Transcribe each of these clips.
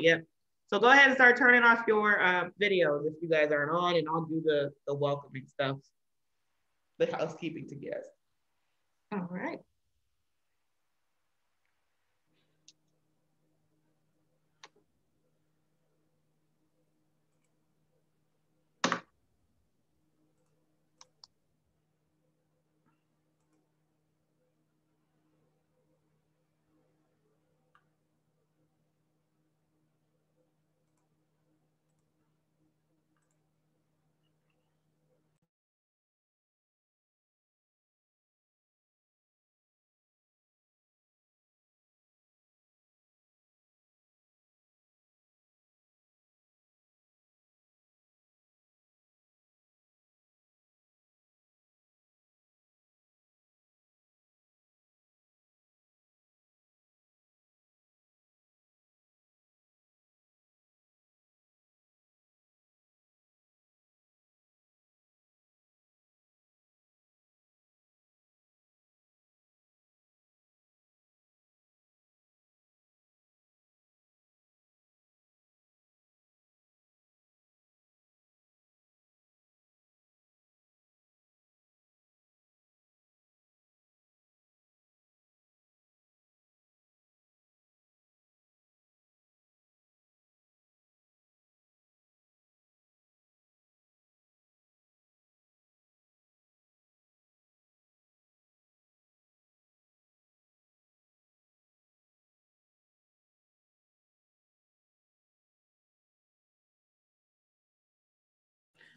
Yep. So go ahead and start turning off your uh, videos if you guys aren't on, and I'll do the the welcoming stuff, the housekeeping to guests. All right.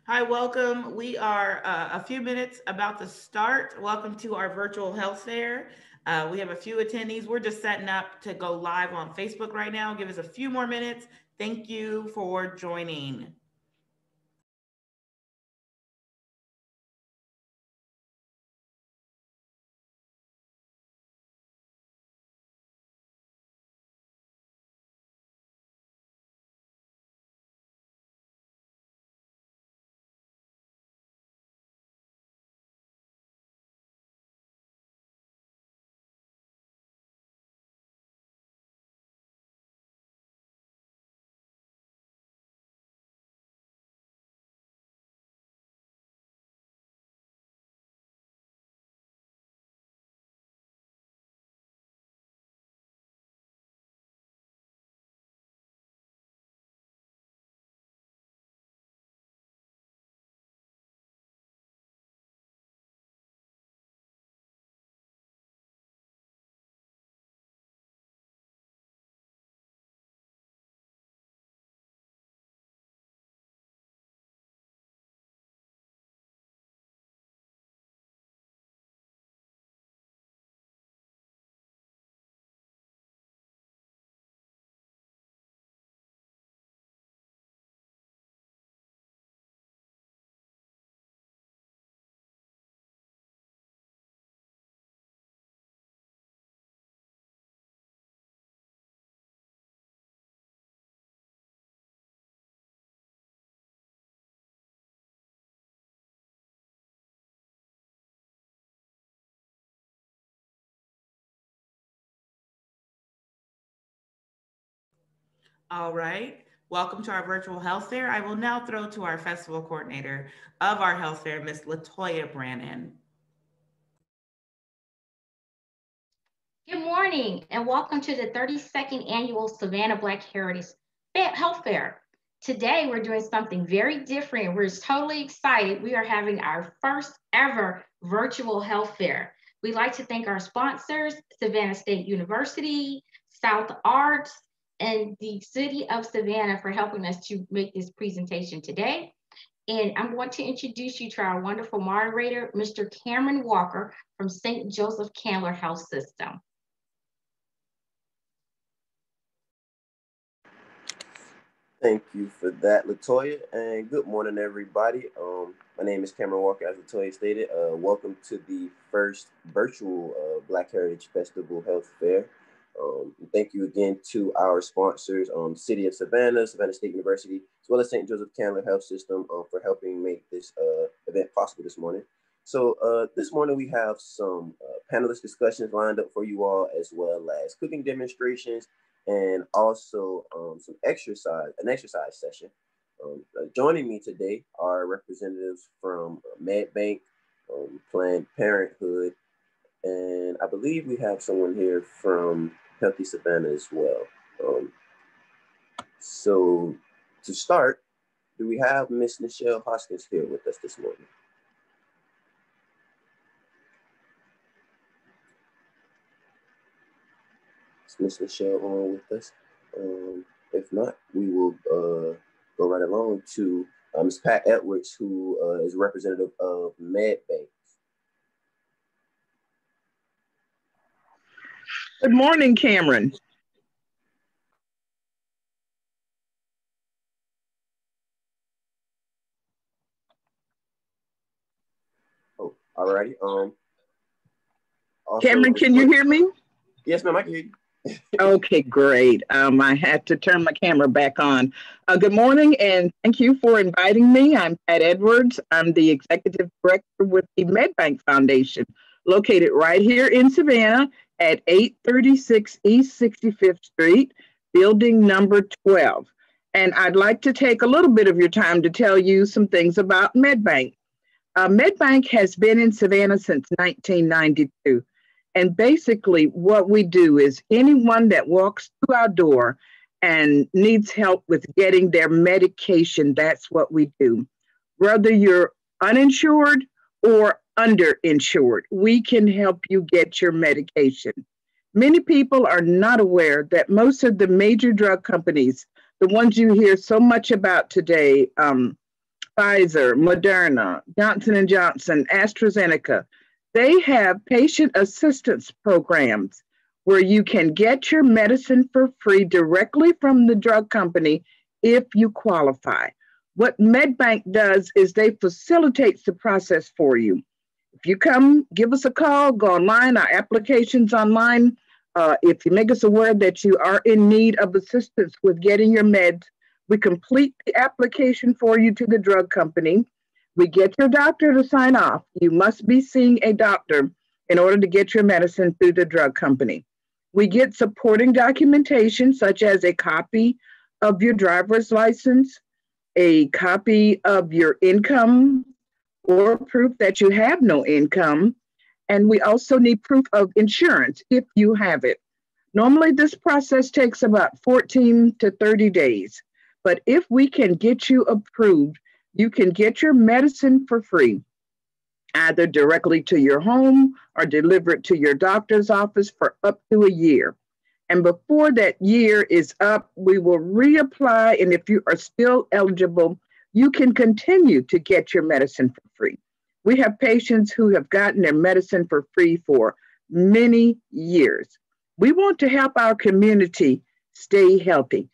Hi, welcome. We are uh, a few minutes about to start. Welcome to our virtual health fair. Uh, we have a few attendees. We're just setting up to go live on Facebook right now. Give us a few more minutes. Thank you for joining. All right. Welcome to our virtual health fair. I will now throw to our festival coordinator of our health fair, Ms. Latoya Brannon. Good morning and welcome to the 32nd annual Savannah Black Heritage Health Fair. Today we're doing something very different. We're totally excited. We are having our first ever virtual health fair. We'd like to thank our sponsors, Savannah State University, South Arts, and the city of Savannah for helping us to make this presentation today. And I'm going to introduce you to our wonderful moderator, Mr. Cameron Walker from St. Joseph Candler Health System. Thank you for that, Latoya, and good morning, everybody. Um, my name is Cameron Walker, as Latoya stated. Uh, welcome to the first virtual uh, Black Heritage Festival Health Fair. Um, thank you again to our sponsors, um, City of Savannah, Savannah State University, as well as St. Joseph Candler Health System um, for helping make this uh, event possible this morning. So uh, this morning we have some uh, panelist discussions lined up for you all, as well as cooking demonstrations and also um, some exercise, an exercise session. Um, uh, joining me today are representatives from MedBank, um, Planned Parenthood, and I believe we have someone here from Healthy Savannah as well. Um, so to start, do we have Miss Nichelle Hoskins here with us this morning? Is Miss Nichelle on with us? Um, if not, we will uh, go right along to uh, Ms. Pat Edwards, who uh, is representative of MedBank. Good morning, Cameron. Oh, all righty. Um, Cameron, can you hear me? Yes, ma'am, I can hear you okay, great. Um, I had to turn my camera back on. Uh, good morning, and thank you for inviting me. I'm Pat Edwards. I'm the executive director with the MedBank Foundation, located right here in Savannah at 836 East 65th Street, building number 12. And I'd like to take a little bit of your time to tell you some things about MedBank. Uh, MedBank has been in Savannah since 1992. And basically, what we do is anyone that walks through our door and needs help with getting their medication, that's what we do. Whether you're uninsured or underinsured, we can help you get your medication. Many people are not aware that most of the major drug companies, the ones you hear so much about today, um, Pfizer, Moderna, Johnson & Johnson, AstraZeneca, they have patient assistance programs where you can get your medicine for free directly from the drug company if you qualify. What MedBank does is they facilitates the process for you. If you come, give us a call, go online, our application's online. Uh, if you make us aware that you are in need of assistance with getting your meds, we complete the application for you to the drug company. We get your doctor to sign off. You must be seeing a doctor in order to get your medicine through the drug company. We get supporting documentation, such as a copy of your driver's license, a copy of your income, or proof that you have no income. And we also need proof of insurance if you have it. Normally, this process takes about 14 to 30 days. But if we can get you approved, you can get your medicine for free, either directly to your home or delivered to your doctor's office for up to a year. And before that year is up, we will reapply. And if you are still eligible, you can continue to get your medicine for free. We have patients who have gotten their medicine for free for many years. We want to help our community stay healthy.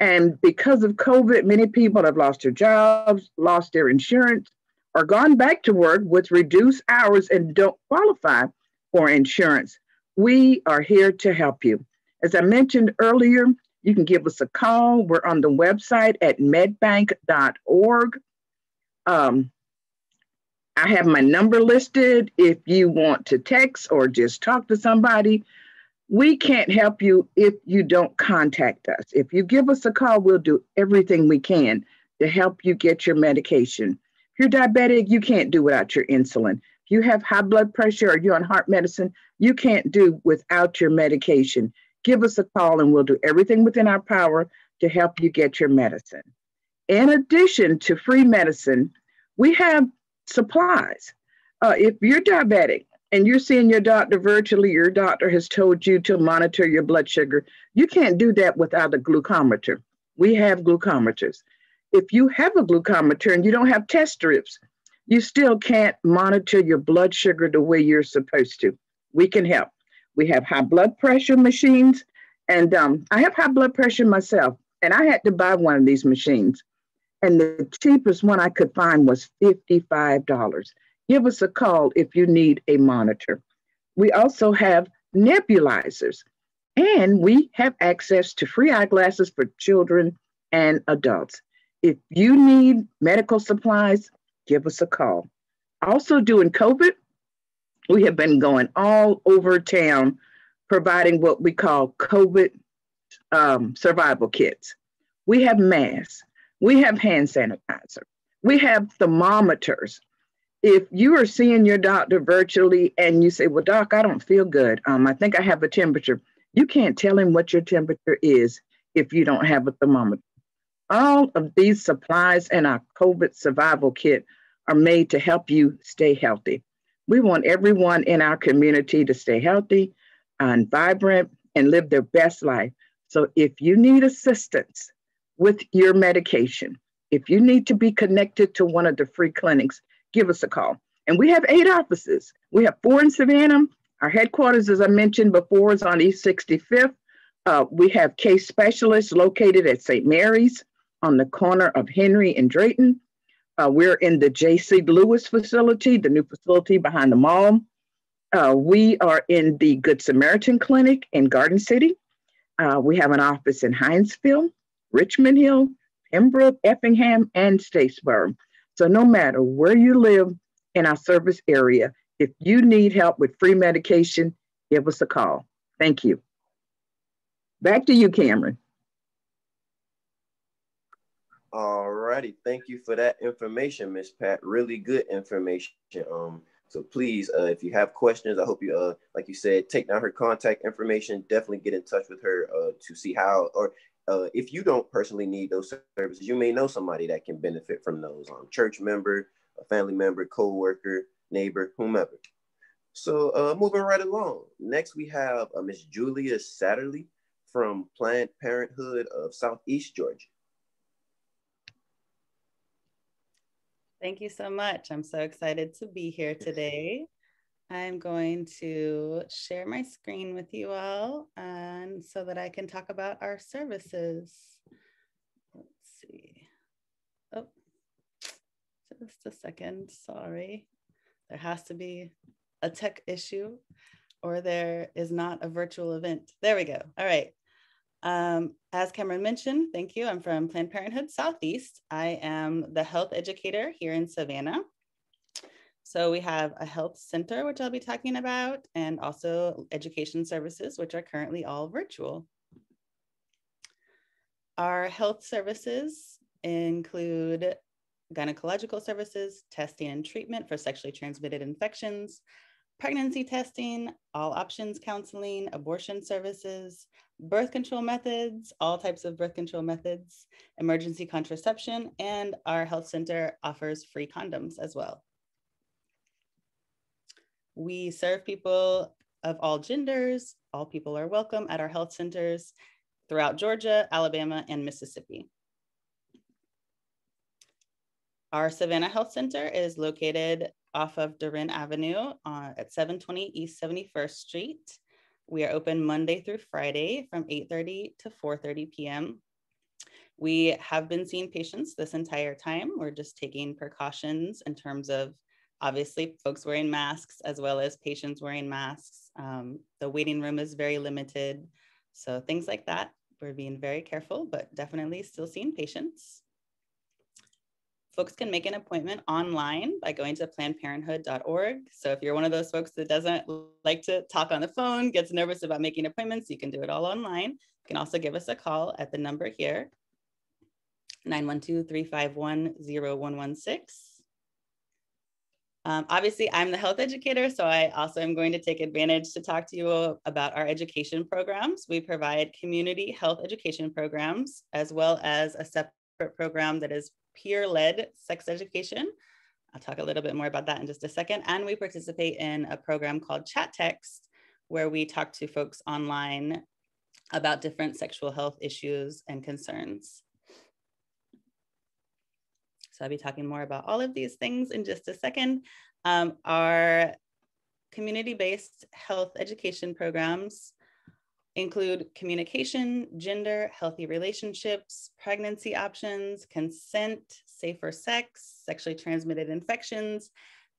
And because of COVID, many people have lost their jobs, lost their insurance, or gone back to work with reduced hours and don't qualify for insurance. We are here to help you. As I mentioned earlier, you can give us a call. We're on the website at medbank.org. Um, I have my number listed. If you want to text or just talk to somebody, we can't help you if you don't contact us. If you give us a call, we'll do everything we can to help you get your medication. If you're diabetic, you can't do without your insulin. If you have high blood pressure or you're on heart medicine, you can't do without your medication. Give us a call and we'll do everything within our power to help you get your medicine. In addition to free medicine, we have supplies. Uh, if you're diabetic, and you're seeing your doctor virtually, your doctor has told you to monitor your blood sugar. You can't do that without a glucometer. We have glucometers. If you have a glucometer and you don't have test strips, you still can't monitor your blood sugar the way you're supposed to. We can help. We have high blood pressure machines, and um, I have high blood pressure myself, and I had to buy one of these machines. And the cheapest one I could find was $55 give us a call if you need a monitor. We also have nebulizers, and we have access to free eyeglasses for children and adults. If you need medical supplies, give us a call. Also, during COVID, we have been going all over town providing what we call COVID um, survival kits. We have masks. We have hand sanitizer. We have thermometers. If you are seeing your doctor virtually and you say, Well, doc, I don't feel good. Um, I think I have a temperature. You can't tell him what your temperature is if you don't have a thermometer. All of these supplies and our COVID survival kit are made to help you stay healthy. We want everyone in our community to stay healthy and vibrant and live their best life. So if you need assistance with your medication, if you need to be connected to one of the free clinics, give us a call. And we have eight offices. We have four in Savannah. Our headquarters, as I mentioned before, is on East 65th. Uh, we have case specialists located at St. Mary's on the corner of Henry and Drayton. Uh, we're in the J.C. Lewis facility, the new facility behind the mall. Uh, we are in the Good Samaritan Clinic in Garden City. Uh, we have an office in Hinesville, Richmond Hill, Pembroke, Effingham, and Statesboro. So no matter where you live in our service area, if you need help with free medication, give us a call. Thank you. Back to you, Cameron. All righty. Thank you for that information, Miss Pat. Really good information. Um, so please, uh, if you have questions, I hope you, uh, like you said, take down her contact information. Definitely get in touch with her uh, to see how, or uh, if you don't personally need those services, you may know somebody that can benefit from those. Um, church member, a family member, co-worker, neighbor, whomever. So uh, moving right along. Next, we have uh, Miss Julia Satterley from Planned Parenthood of Southeast Georgia. Thank you so much. I'm so excited to be here today. I'm going to share my screen with you all and so that I can talk about our services. Let's see. Oh, just a second, sorry. There has to be a tech issue or there is not a virtual event. There we go. All right. Um, as Cameron mentioned, thank you. I'm from Planned Parenthood Southeast. I am the health educator here in Savannah. So we have a health center, which I'll be talking about, and also education services, which are currently all virtual. Our health services include gynecological services, testing and treatment for sexually transmitted infections, pregnancy testing, all options counseling, abortion services, birth control methods, all types of birth control methods, emergency contraception, and our health center offers free condoms as well. We serve people of all genders. All people are welcome at our health centers throughout Georgia, Alabama, and Mississippi. Our Savannah Health Center is located off of Durin Avenue uh, at 720 East 71st Street. We are open Monday through Friday from 8.30 to 4.30 p.m. We have been seeing patients this entire time. We're just taking precautions in terms of obviously folks wearing masks as well as patients wearing masks. Um, the waiting room is very limited. So things like that, we're being very careful, but definitely still seeing patients. Folks can make an appointment online by going to plannedparenthood.org. So if you're one of those folks that doesn't like to talk on the phone, gets nervous about making appointments, you can do it all online. You can also give us a call at the number here, 912-351-0116. Um, obviously, I'm the health educator, so I also am going to take advantage to talk to you about our education programs. We provide community health education programs, as well as a separate program that is peer-led sex education. I'll talk a little bit more about that in just a second. And we participate in a program called Chat Text, where we talk to folks online about different sexual health issues and concerns. So I'll be talking more about all of these things in just a second. Um, our community-based health education programs include communication, gender, healthy relationships, pregnancy options, consent, safer sex, sexually transmitted infections,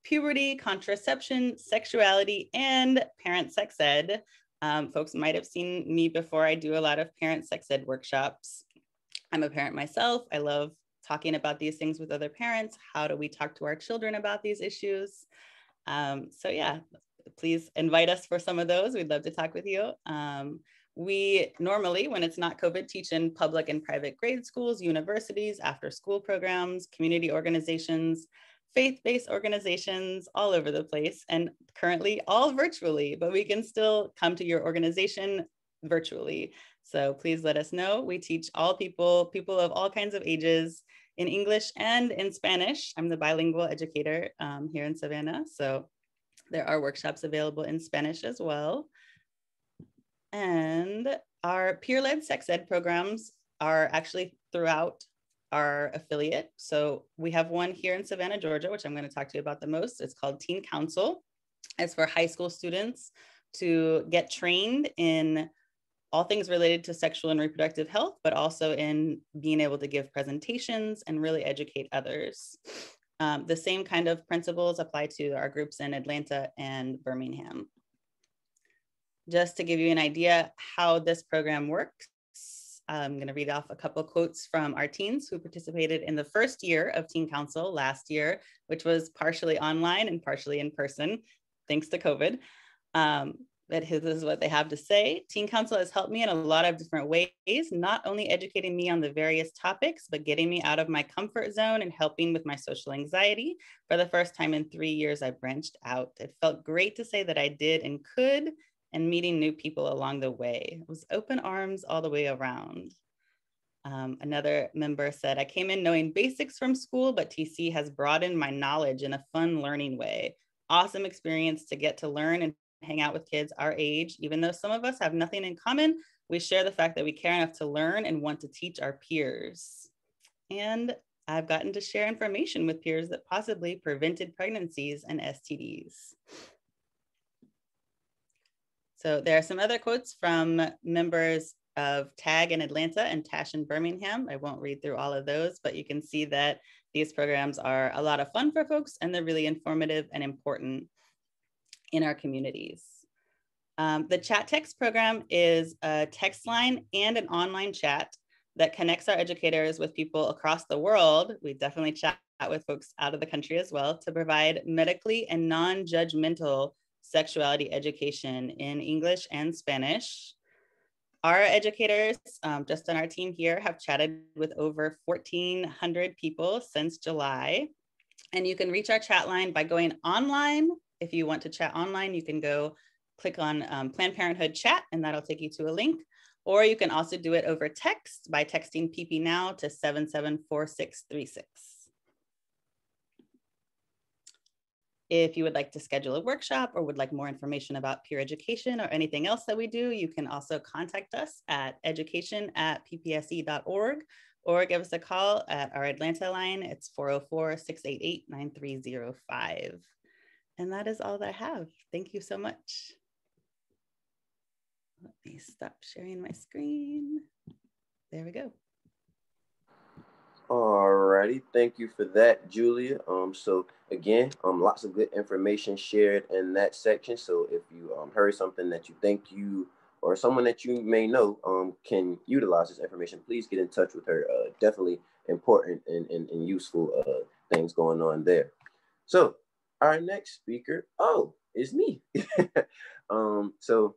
puberty, contraception, sexuality, and parent sex ed. Um, folks might have seen me before. I do a lot of parent sex ed workshops. I'm a parent myself. I love talking about these things with other parents. How do we talk to our children about these issues? Um, so yeah, please invite us for some of those. We'd love to talk with you. Um, we normally, when it's not COVID, teach in public and private grade schools, universities, after school programs, community organizations, faith-based organizations all over the place and currently all virtually, but we can still come to your organization virtually. So please let us know. We teach all people, people of all kinds of ages in English and in Spanish. I'm the bilingual educator um, here in Savannah. So there are workshops available in Spanish as well. And our peer-led sex ed programs are actually throughout our affiliate. So we have one here in Savannah, Georgia, which I'm going to talk to you about the most. It's called Teen Council. It's for high school students to get trained in all things related to sexual and reproductive health, but also in being able to give presentations and really educate others. Um, the same kind of principles apply to our groups in Atlanta and Birmingham. Just to give you an idea how this program works, I'm going to read off a couple of quotes from our teens who participated in the first year of Teen Council last year, which was partially online and partially in person, thanks to COVID. Um, but this is what they have to say. Teen Council has helped me in a lot of different ways, not only educating me on the various topics, but getting me out of my comfort zone and helping with my social anxiety. For the first time in three years, I branched out. It felt great to say that I did and could, and meeting new people along the way. It was open arms all the way around. Um, another member said, I came in knowing basics from school, but TC has broadened my knowledge in a fun learning way. Awesome experience to get to learn and hang out with kids our age. Even though some of us have nothing in common, we share the fact that we care enough to learn and want to teach our peers. And I've gotten to share information with peers that possibly prevented pregnancies and STDs. So there are some other quotes from members of TAG in Atlanta and TASH in Birmingham. I won't read through all of those, but you can see that these programs are a lot of fun for folks and they're really informative and important in our communities. Um, the chat text program is a text line and an online chat that connects our educators with people across the world. We definitely chat with folks out of the country as well to provide medically and non-judgmental sexuality education in English and Spanish. Our educators, um, just on our team here, have chatted with over 1,400 people since July. And you can reach our chat line by going online if you want to chat online, you can go click on um, Planned Parenthood chat and that'll take you to a link. Or you can also do it over text by texting PP now to 774636. If you would like to schedule a workshop or would like more information about peer education or anything else that we do, you can also contact us at education at ppse.org or give us a call at our Atlanta line. It's 404 688 9305. And that is all that I have. Thank you so much. Let me stop sharing my screen. There we go. Alrighty, thank you for that, Julia. Um, so again, um, lots of good information shared in that section. So if you um heard something that you think you or someone that you may know um can utilize this information, please get in touch with her. Uh, definitely important and, and, and useful uh things going on there. So our next speaker, oh, is me. um, so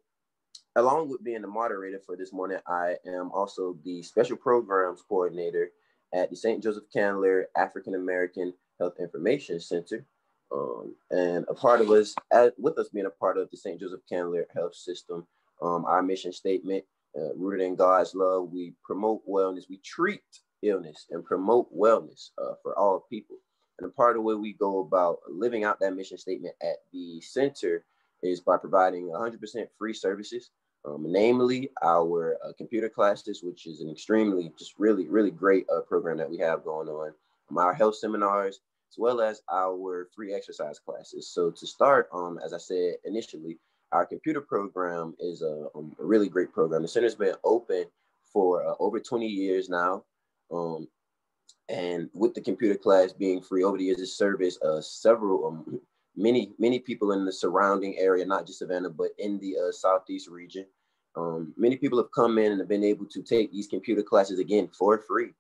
along with being the moderator for this morning, I am also the special programs coordinator at the St. Joseph Candler African American Health Information Center. Um, and a part of us, as, with us being a part of the St. Joseph Candler Health System, um, our mission statement, uh, rooted in God's love, we promote wellness, we treat illness and promote wellness uh, for all people. And a part of the way we go about living out that mission statement at the center is by providing 100% free services, um, namely our uh, computer classes, which is an extremely, just really, really great uh, program that we have going on, um, our health seminars, as well as our free exercise classes. So to start, um, as I said initially, our computer program is a, um, a really great program. The center's been open for uh, over 20 years now. Um, and with the computer class being free over the years of service, uh, several, um, many, many people in the surrounding area, not just Savannah, but in the uh, Southeast region, um, many people have come in and have been able to take these computer classes again for free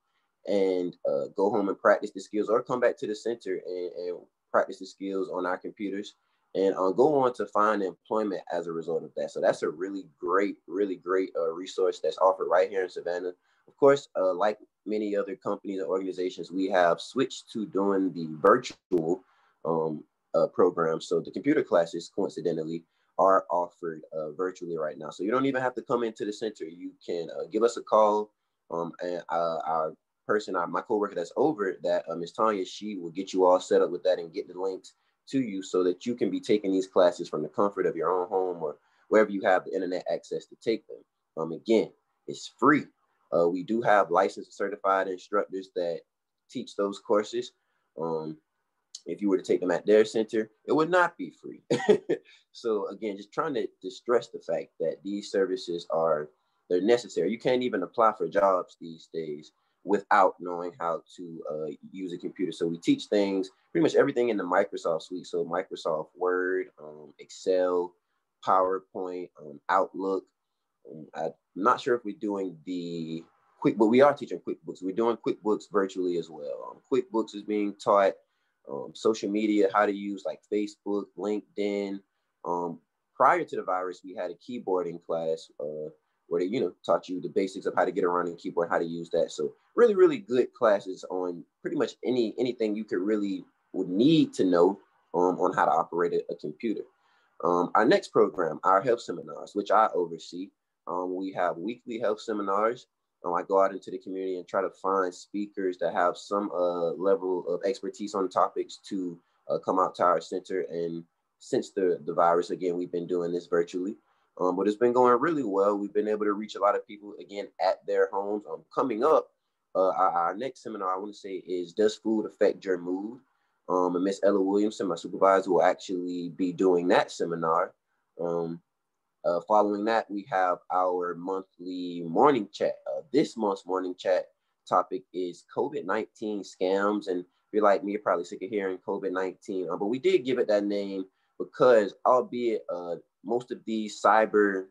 and uh, go home and practice the skills or come back to the center and, and, practice the skills on our computers. and uh, go on to find employment as a result of that. So that's a really great, really great uh, resource that's offered right here in Savannah. Of course, uh, like many other companies and organizations, we have switched to doing the virtual um, uh, program. So the computer classes, coincidentally, are offered uh, virtually right now. So you don't even have to come into the center. You can uh, give us a call, um, and our person, our, my coworker that's over that, Miss Tanya, she will get you all set up with that and get the links to you so that you can be taking these classes from the comfort of your own home or wherever you have the internet access to take them. Um, again, it's free. Uh, we do have licensed certified instructors that teach those courses. Um, if you were to take them at their center, it would not be free. so again, just trying to, to stress the fact that these services are they're necessary. You can't even apply for jobs these days without knowing how to uh, use a computer. So we teach things, pretty much everything in the Microsoft suite. So Microsoft Word, um, Excel, PowerPoint, um, Outlook. I'm not sure if we're doing the quick, but we are teaching QuickBooks. We're doing QuickBooks virtually as well. Um, QuickBooks is being taught. Um, social media, how to use like Facebook, LinkedIn. Um, prior to the virus, we had a keyboarding class. Uh, where they, you know, taught you the basics of how to get around a keyboard, how to use that. So really, really good classes on pretty much any anything you could really would need to know um, on how to operate a, a computer. Um, our next program, our health seminars, which I oversee, um, we have weekly health seminars. Um, I go out into the community and try to find speakers that have some uh, level of expertise on topics to uh, come out to our center. And since the, the virus, again, we've been doing this virtually. Um, but it's been going really well. We've been able to reach a lot of people again at their homes. Um, coming up, uh, our, our, next seminar I want to say is Does Food Affect Your Mood? Um, and Miss Ella Williamson, my supervisor, will actually be doing that seminar. Um, uh, following that, we have our monthly morning chat. Uh, this month's morning chat topic is COVID 19 scams. And if you're like me, you're probably sick of hearing COVID 19, uh, but we did give it that name because, albeit uh, most of these cyber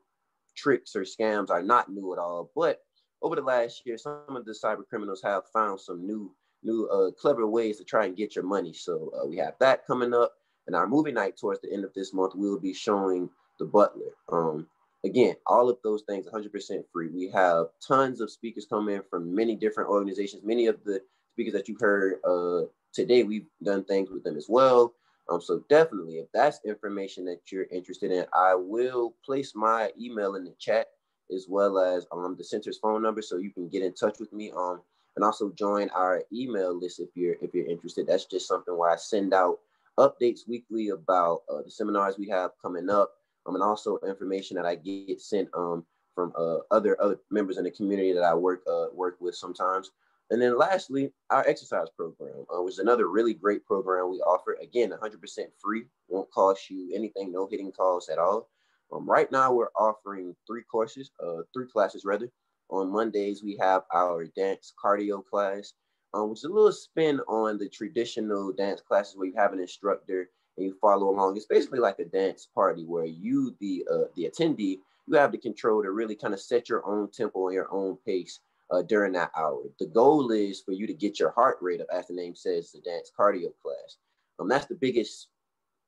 tricks or scams are not new at all. But over the last year, some of the cyber criminals have found some new, new uh, clever ways to try and get your money. So uh, we have that coming up. And our movie night towards the end of this month, we will be showing The Butler. Um, again, all of those things 100% free. We have tons of speakers come in from many different organizations. Many of the speakers that you heard uh, today, we've done things with them as well. Um, so definitely, if that's information that you're interested in, I will place my email in the chat as well as um the center's phone number, so you can get in touch with me. Um, and also join our email list if you're if you're interested. That's just something where I send out updates weekly about uh, the seminars we have coming up, um, and also information that I get sent um from uh, other other members in the community that I work uh, work with sometimes. And then lastly, our exercise program, uh, which is another really great program we offer. Again, 100% free, won't cost you anything, no hidden costs at all. Um, right now, we're offering three courses, uh, three classes rather. On Mondays, we have our dance cardio class, um, which is a little spin on the traditional dance classes where you have an instructor and you follow along. It's basically like a dance party where you, the uh, the attendee, you have the control to really kind of set your own tempo and your own pace uh, during that hour. The goal is for you to get your heart rate up, as the name says, the dance cardio class. Um, that's the biggest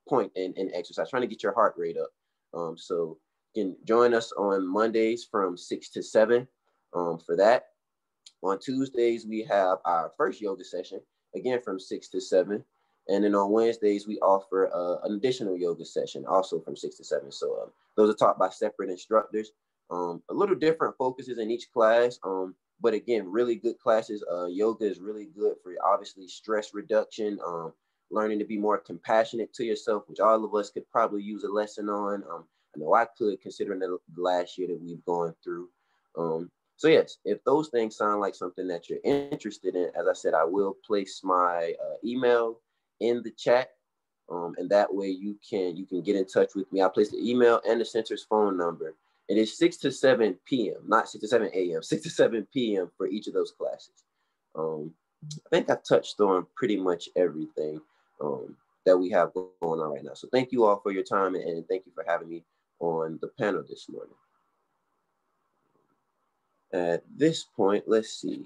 point in, in exercise, trying to get your heart rate up. Um, so you can join us on Mondays from six to seven um, for that. On Tuesdays, we have our first yoga session, again from six to seven. And then on Wednesdays, we offer uh, an additional yoga session, also from six to seven. So um, those are taught by separate instructors. Um, a little different focuses in each class. Um, but again, really good classes. Uh, yoga is really good for obviously stress reduction, um, learning to be more compassionate to yourself, which all of us could probably use a lesson on. Um, I know I could, considering the last year that we've gone through. Um, so yes, if those things sound like something that you're interested in, as I said, I will place my uh, email in the chat, um, and that way you can you can get in touch with me. I place the email and the center's phone number it is 6 to 7 p.m., not 6 to 7 a.m., 6 to 7 p.m. for each of those classes. Um, I think I've touched on pretty much everything um, that we have going on right now. So thank you all for your time and thank you for having me on the panel this morning. At this point, let's see.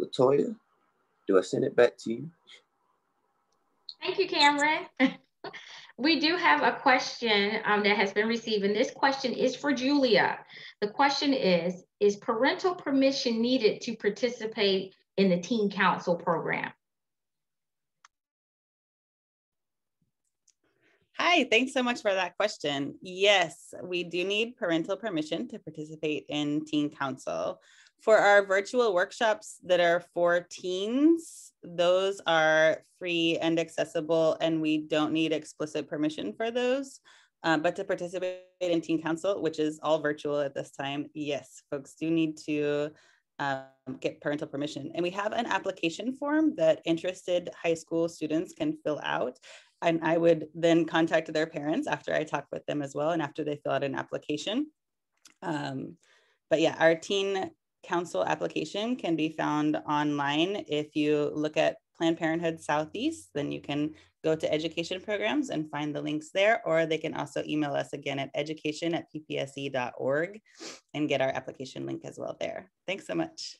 Latoya, do I send it back to you? Thank you, Cameron. we do have a question um, that has been received, and this question is for Julia. The question is, is parental permission needed to participate in the Teen Council program? Hi, thanks so much for that question. Yes, we do need parental permission to participate in Teen Council. For our virtual workshops that are for teens, those are free and accessible, and we don't need explicit permission for those. Uh, but to participate in Teen Council, which is all virtual at this time, yes, folks do need to um, get parental permission. And we have an application form that interested high school students can fill out and I would then contact their parents after I talk with them as well and after they fill out an application. Um, but yeah, our teen council application can be found online. If you look at Planned Parenthood Southeast, then you can go to education programs and find the links there, or they can also email us again at education at ppse.org and get our application link as well there. Thanks so much.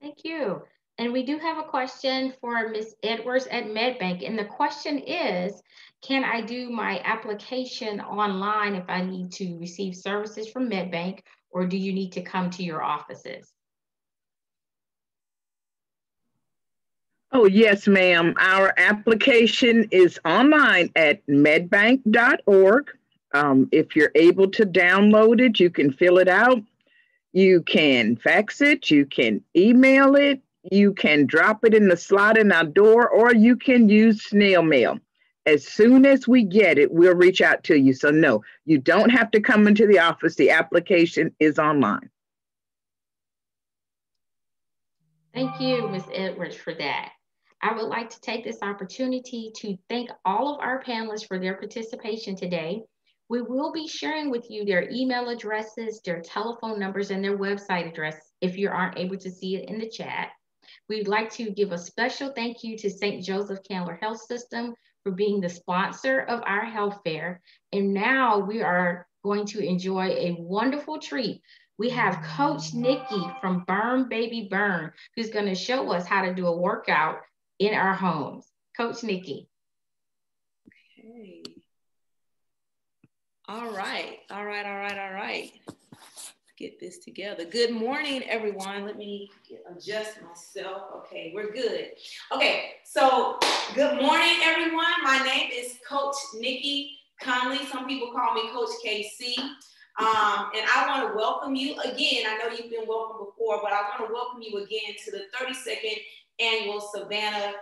Thank you. And we do have a question for Ms. Edwards at MedBank. And the question is, can I do my application online if I need to receive services from MedBank, or do you need to come to your offices? Oh, yes, ma'am. Our application is online at medbank.org. Um, if you're able to download it, you can fill it out. You can fax it, you can email it, you can drop it in the slot in our door or you can use snail mail. As soon as we get it, we'll reach out to you. So, no, you don't have to come into the office. The application is online. Thank you, Ms. Edwards, for that. I would like to take this opportunity to thank all of our panelists for their participation today. We will be sharing with you their email addresses, their telephone numbers, and their website address if you aren't able to see it in the chat. We'd like to give a special thank you to St. Joseph Candler Health System for being the sponsor of our health fair. And now we are going to enjoy a wonderful treat. We have Coach Nikki from Burn Baby Burn, who's going to show us how to do a workout in our homes. Coach Nikki. Okay. All right, all right, all right, all right get this together. Good morning, everyone. Let me adjust myself. Okay, we're good. Okay, so good morning, everyone. My name is Coach Nikki Conley. Some people call me Coach KC. Um, and I want to welcome you again. I know you've been welcome before, but I want to welcome you again to the 32nd annual Savannah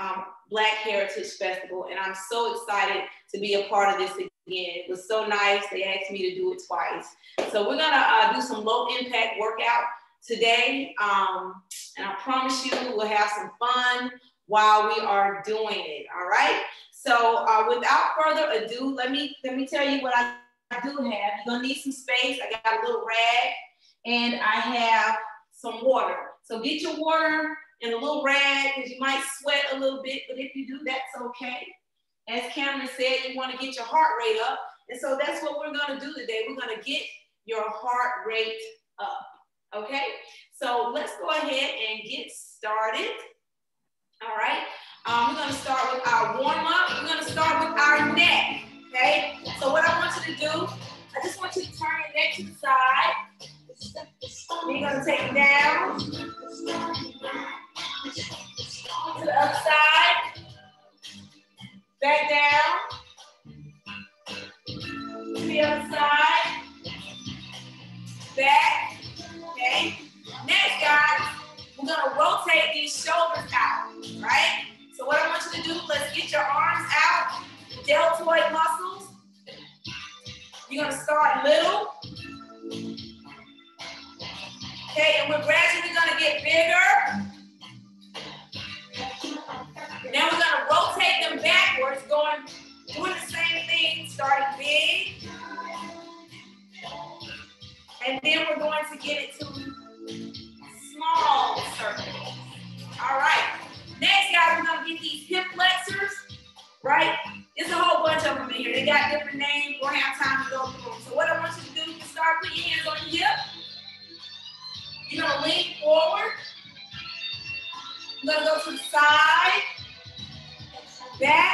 um, Black Heritage Festival. And I'm so excited to be a part of this again. It was so nice. They asked me to do it twice. So we're gonna uh, do some low impact workout today. Um, and I promise you we'll have some fun while we are doing it, all right? So uh, without further ado, let me, let me tell you what I, I do have. You're gonna need some space. I got a little rag and I have some water. So get your water and a little rag because you might sweat a little bit, but if you do, that's okay. As Cameron said, you want to get your heart rate up. And so that's what we're going to do today. We're going to get your heart rate up. Okay? So let's go ahead and get started. All right? Um, we're going to start with our warm up. We're going to start with our neck. Okay? So what I want you to do, I just want you to turn your neck to the side. You're going to take it down. To the other side. Back down. To the other side. Back. Okay. Next, guys, we're gonna rotate these shoulders out, right? So what I want you to do, let's get your arms out, deltoid muscles. You're gonna start little. Okay, and we're gradually gonna get bigger. Now we're gonna rotate them backwards, going, doing the same thing, starting big. And then we're going to get it to small circles. All right. Next, guys, we're gonna get these hip flexors, right? There's a whole bunch of them in here. They got different names. We don't have time to go through them. So what I want you to do, can start putting your hands on your hip. You're gonna lean forward. You're gonna go to the side back,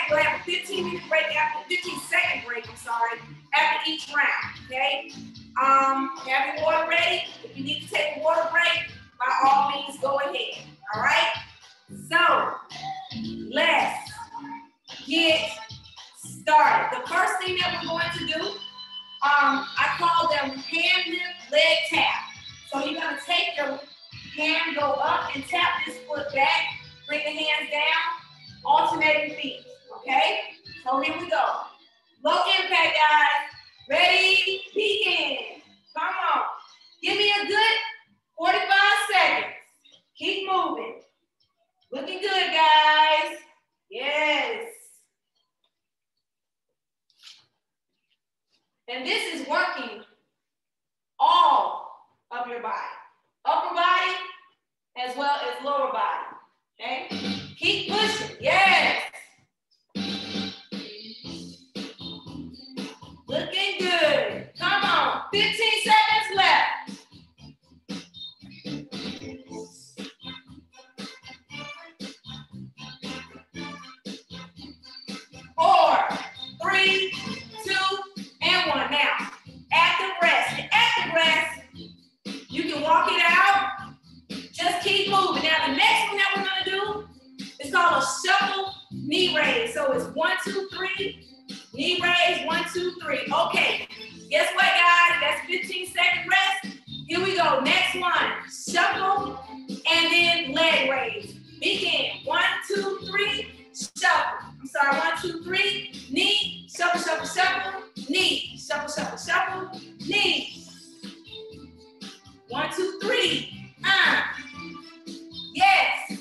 that, we'll have a 15 minute break after 15 second break, I'm sorry, after each round, okay? Um, have your water ready. If you need to take a water break, by all means, go ahead, all right? So, let's get started. The first thing that we're going to do, um, I call them hand lift leg tap. So you're gonna take your hand, go up and tap this foot back, bring the hands down, alternating feet, okay? So here we go. Low impact, guys. Ready, begin. Come on. Give me a good 45 seconds. Keep moving. Looking good, guys. Yes. And this is working all of your body. Upper body as well as lower body. Okay? Keep pushing. Yes. Knee raise. So it's one, two, three, knee raise, one, two, three. Okay, guess what, guys? That's 15 second rest. Here we go. Next one, shuffle and then leg raise. Begin. One, two, three, shuffle. I'm sorry, one, two, three, knee, shuffle, shuffle, shuffle, knee, shuffle, shuffle, shuffle, knee. One, two, three. Uh. Yes. Yes,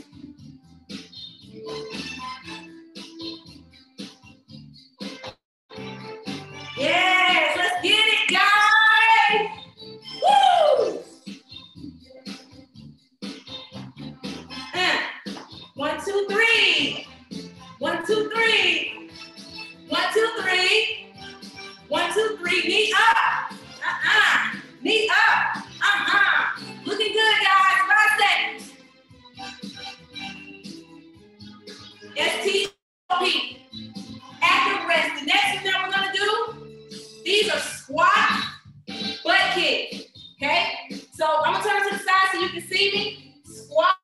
two, three. One, two, three. One, two, three. Knee up. Uh-uh. Knee up. Uh-uh. Looking good, guys. Five seconds. S-T-O-P. Active rest. The next thing that we're going to do, these are squats, butt kicks. Okay? So I'm going to turn to the side so you can see me. Squat.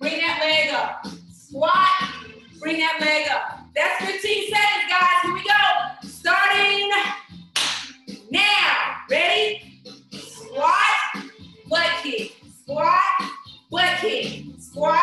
Bring that leg up. Squat. Bring that leg up. That's 15 seconds, guys. Here we go. Starting now. Ready? Squat, butt kick. Squat, butt kick. Squat,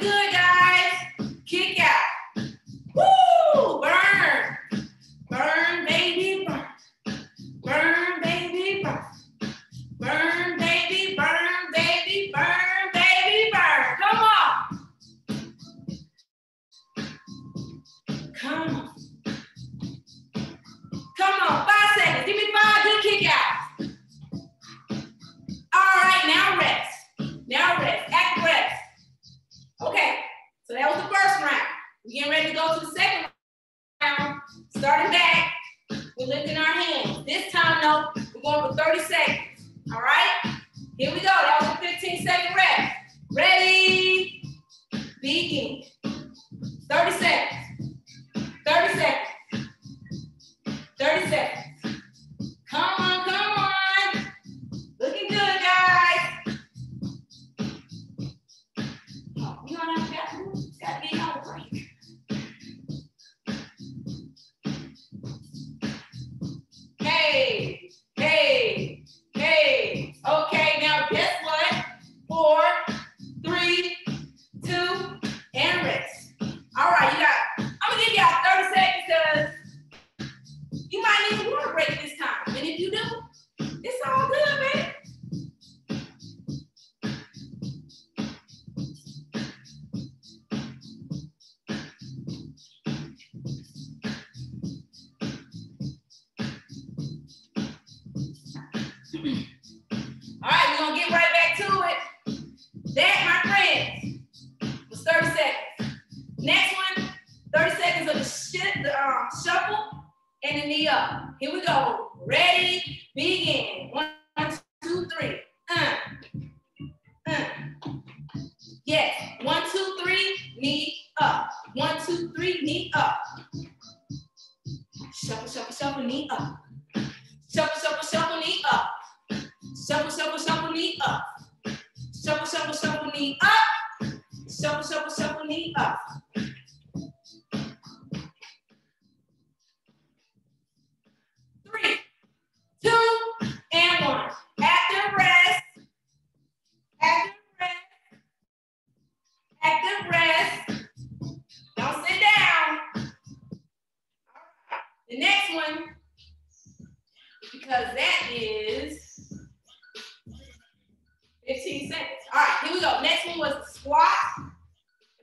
good. We go. Next one was squat,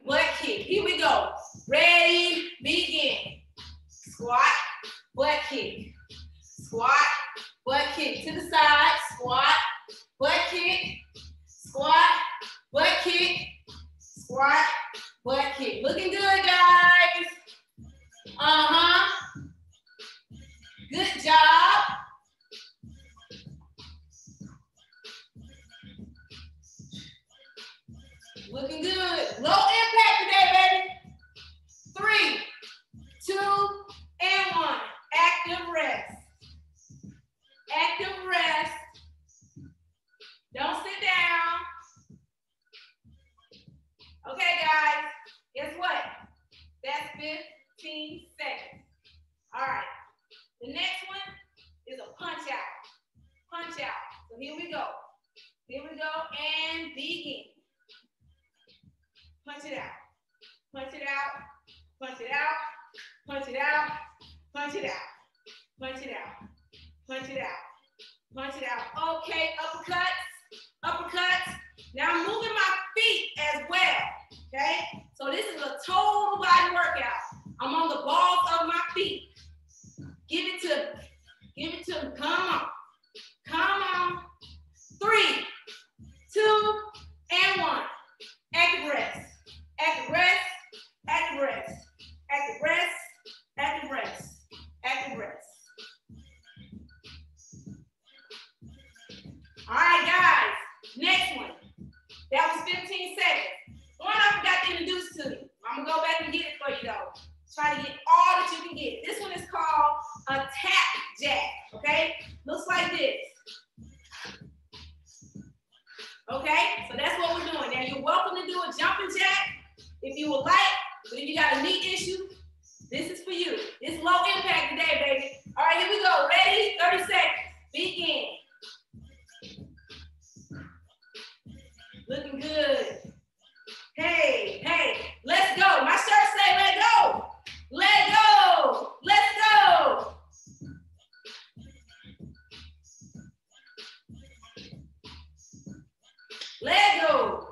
butt kick. Here we go. Ready, begin. Squat, butt kick. Squat, butt kick. To the side, squat, butt kick. Squat, butt kick. Squat, butt kick. Looking good, guys. Uh-huh. Good job. Looking good. Low impact today, baby. Three, two, and one. Active rest. Active rest. Don't sit down. Okay, guys. Guess what? That's 15 seconds. All right. The next one is a punch out. Punch out. So here we go. Here we go and begin punch it out, punch it out, punch it out, punch it out, punch it out, punch it out, punch it out, punch it out. Okay, uppercuts, uppercuts. Now I'm moving my feet as well, okay? So this is a total body workout. I'm on the balls of my feet. Give it to me, give it to me, come on, come on. Three, two, and one. Egg rest. Active rest. Active rest. Active rest. Active rest. Active rest. All right, guys. Next one. That was 15 seconds. One I forgot to introduce to you. I'm gonna go back and get it for you though. Try to get all that you can get. This one is called a tap jack. Okay? Looks like this. Okay, so that's what we're doing. Now you're welcome to do a jumping jack if you would like, but if you got a knee issue, this is for you. It's low impact today, baby. All right, here we go. Ready? 30 seconds. Begin. Looking good. Hey, hey, let's go. My shirt say let go. Let go. Let's go. Let go.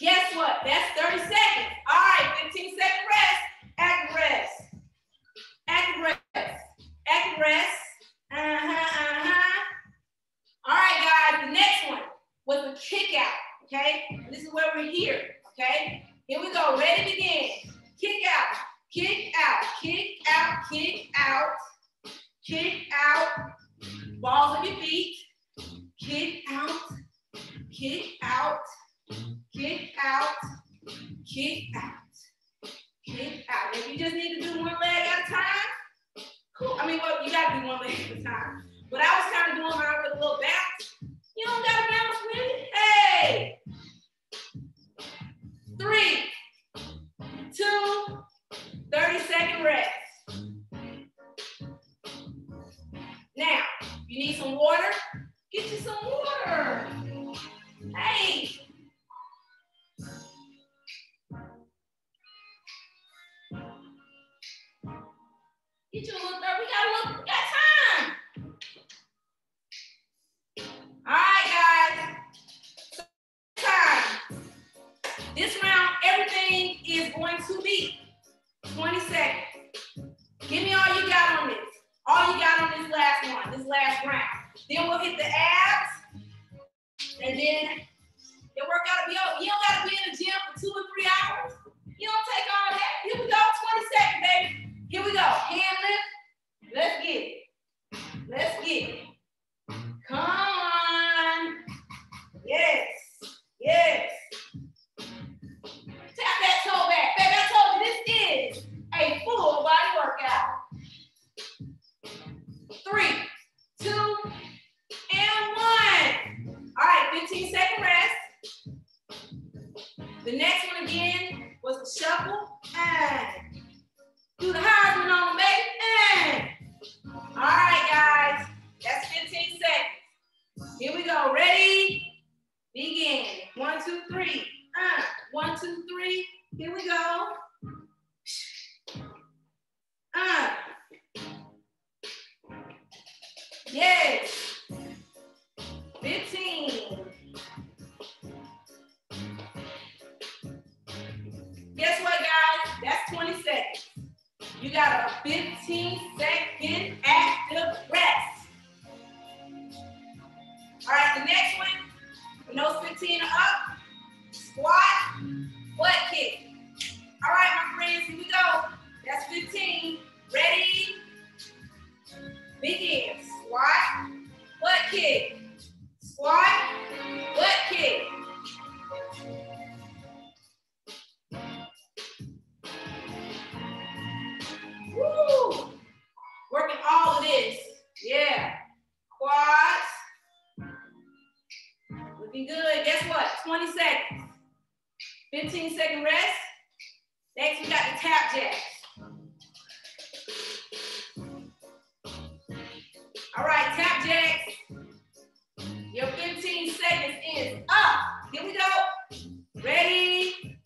Guess what? That's 30 seconds. All right, 15 second rest. All right, the next one, with nose 15 up, squat, butt kick. All right, my friends, here we go. That's 15. Ready? Begin. Squat, butt kick. Squat, butt kick. We good. Guess what? 20 seconds. 15 second rest. Next, we got the tap jacks. All right, tap jacks. Your 15 seconds is up. Here we go. Ready?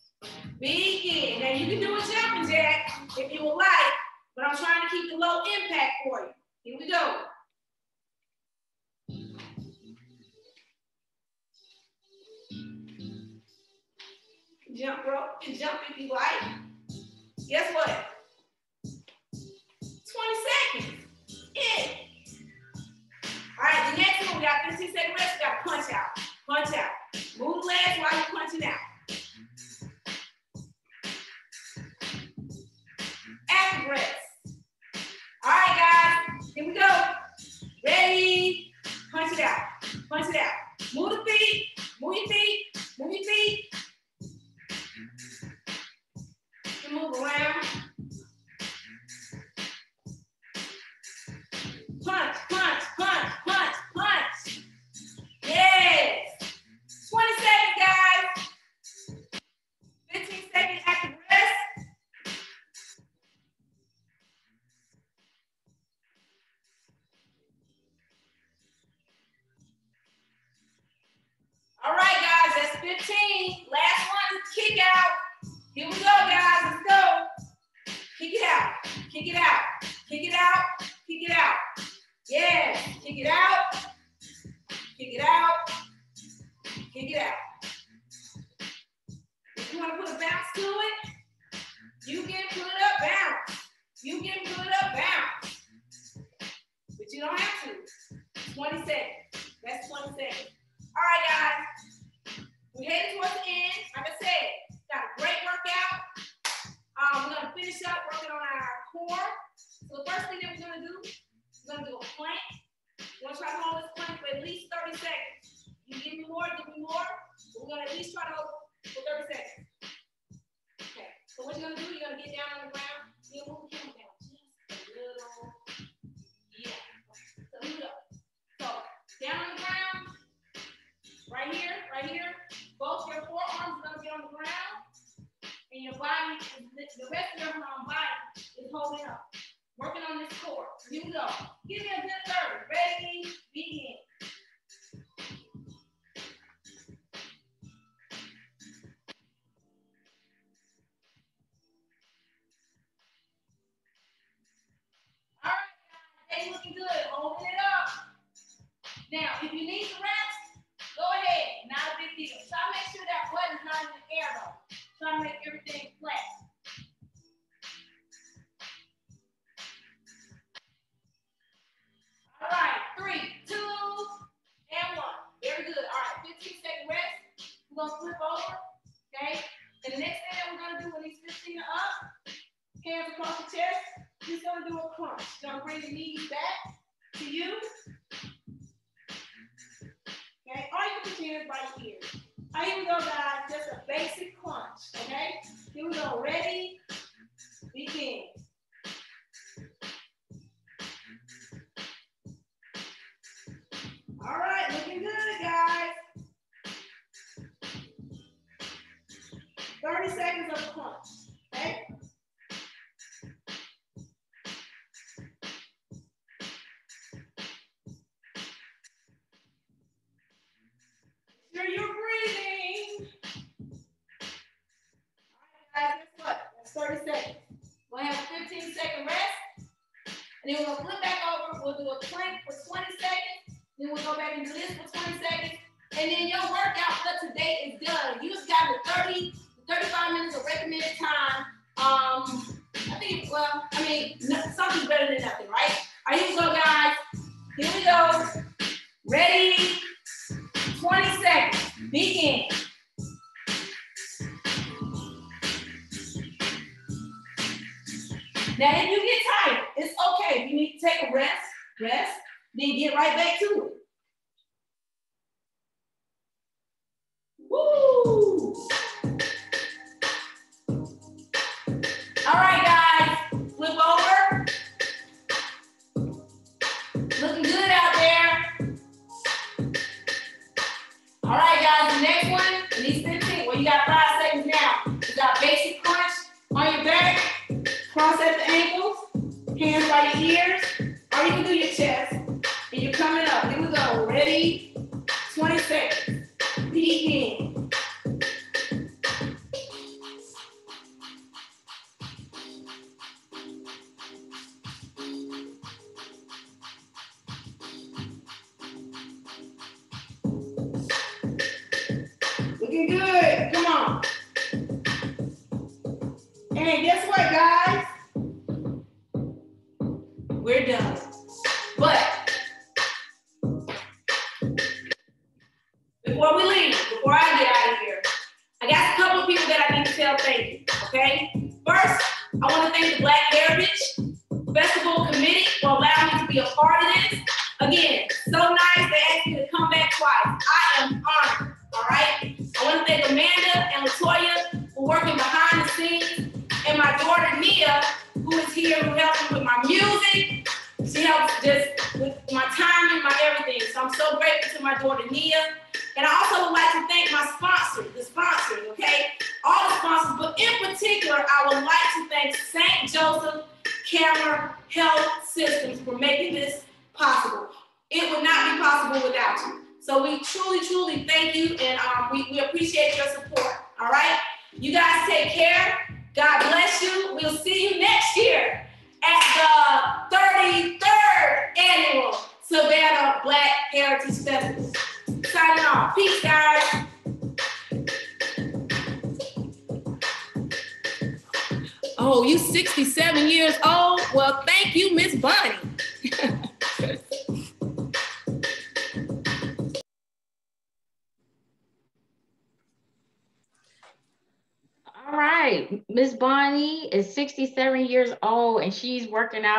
Begin. Now you can do a jumping jack if you would like, but I'm trying to keep the low impact for you. Here we go. jump rope and jump if you like. Guess what? 20 seconds. In. All right, the next one, we got 15 second rest. We got punch out. Punch out. Move the legs while you're punching out. And rest. All right, guys, here we go. Ready? Punch it out. Punch it out. Move the feet. Move your feet. Move your feet. move around. Punch, punch, punch, punch, punch. Yeah! isso, Haroldo.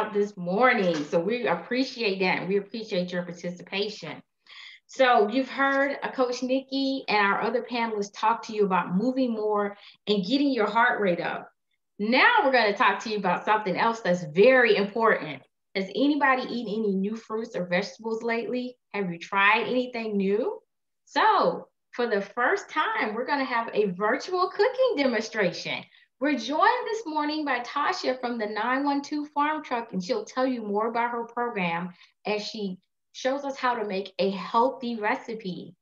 Out this morning. So we appreciate that and we appreciate your participation. So you've heard uh, Coach Nikki and our other panelists talk to you about moving more and getting your heart rate up. Now we're going to talk to you about something else that's very important. Has anybody eaten any new fruits or vegetables lately? Have you tried anything new? So for the first time, we're going to have a virtual cooking demonstration. We're joined this morning by Tasha from the 912 Farm Truck, and she'll tell you more about her program as she shows us how to make a healthy recipe.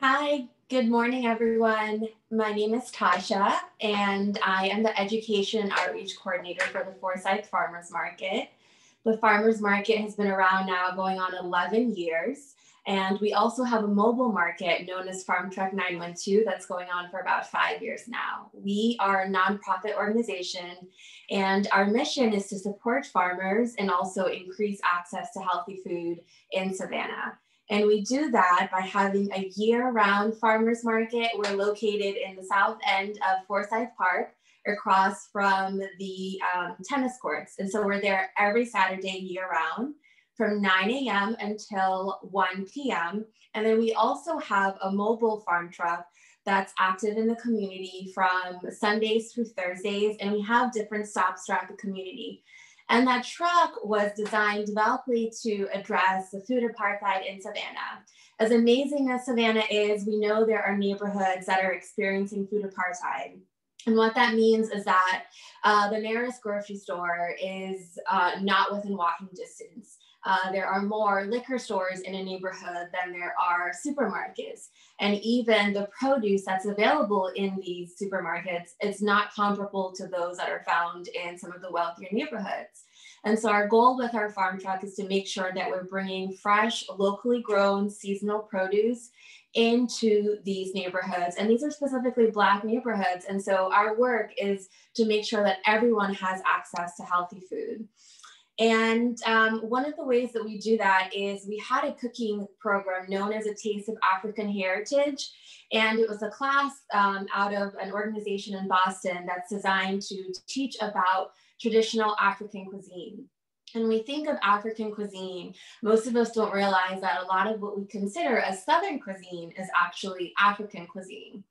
Hi, good morning, everyone. My name is Tasha, and I am the Education Outreach Coordinator for the Forsyth Farmers Market. The Farmers Market has been around now going on 11 years. And we also have a mobile market known as Farm Truck 912 that's going on for about five years now. We are a nonprofit organization, and our mission is to support farmers and also increase access to healthy food in Savannah. And we do that by having a year round farmers market. We're located in the south end of Forsyth Park across from the um, tennis courts. And so we're there every Saturday year round from 9 a.m. until 1 p.m. And then we also have a mobile farm truck that's active in the community from Sundays through Thursdays. And we have different stops throughout the community. And that truck was designed developedly to address the food apartheid in Savannah. As amazing as Savannah is, we know there are neighborhoods that are experiencing food apartheid. And what that means is that uh, the nearest grocery store is uh, not within walking distance Uh, there are more liquor stores in a neighborhood than there are supermarkets. And even the produce that's available in these supermarkets is not comparable to those that are found in some of the wealthier neighborhoods. And so our goal with our farm truck is to make sure that we're bringing fresh, locally grown seasonal produce into these neighborhoods. And these are specifically Black neighborhoods. And so our work is to make sure that everyone has access to healthy food. And um, one of the ways that we do that is we had a cooking program known as a Taste of African Heritage. And it was a class um, out of an organization in Boston that's designed to teach about traditional African cuisine. And we think of African cuisine, most of us don't realize that a lot of what we consider as Southern cuisine is actually African cuisine.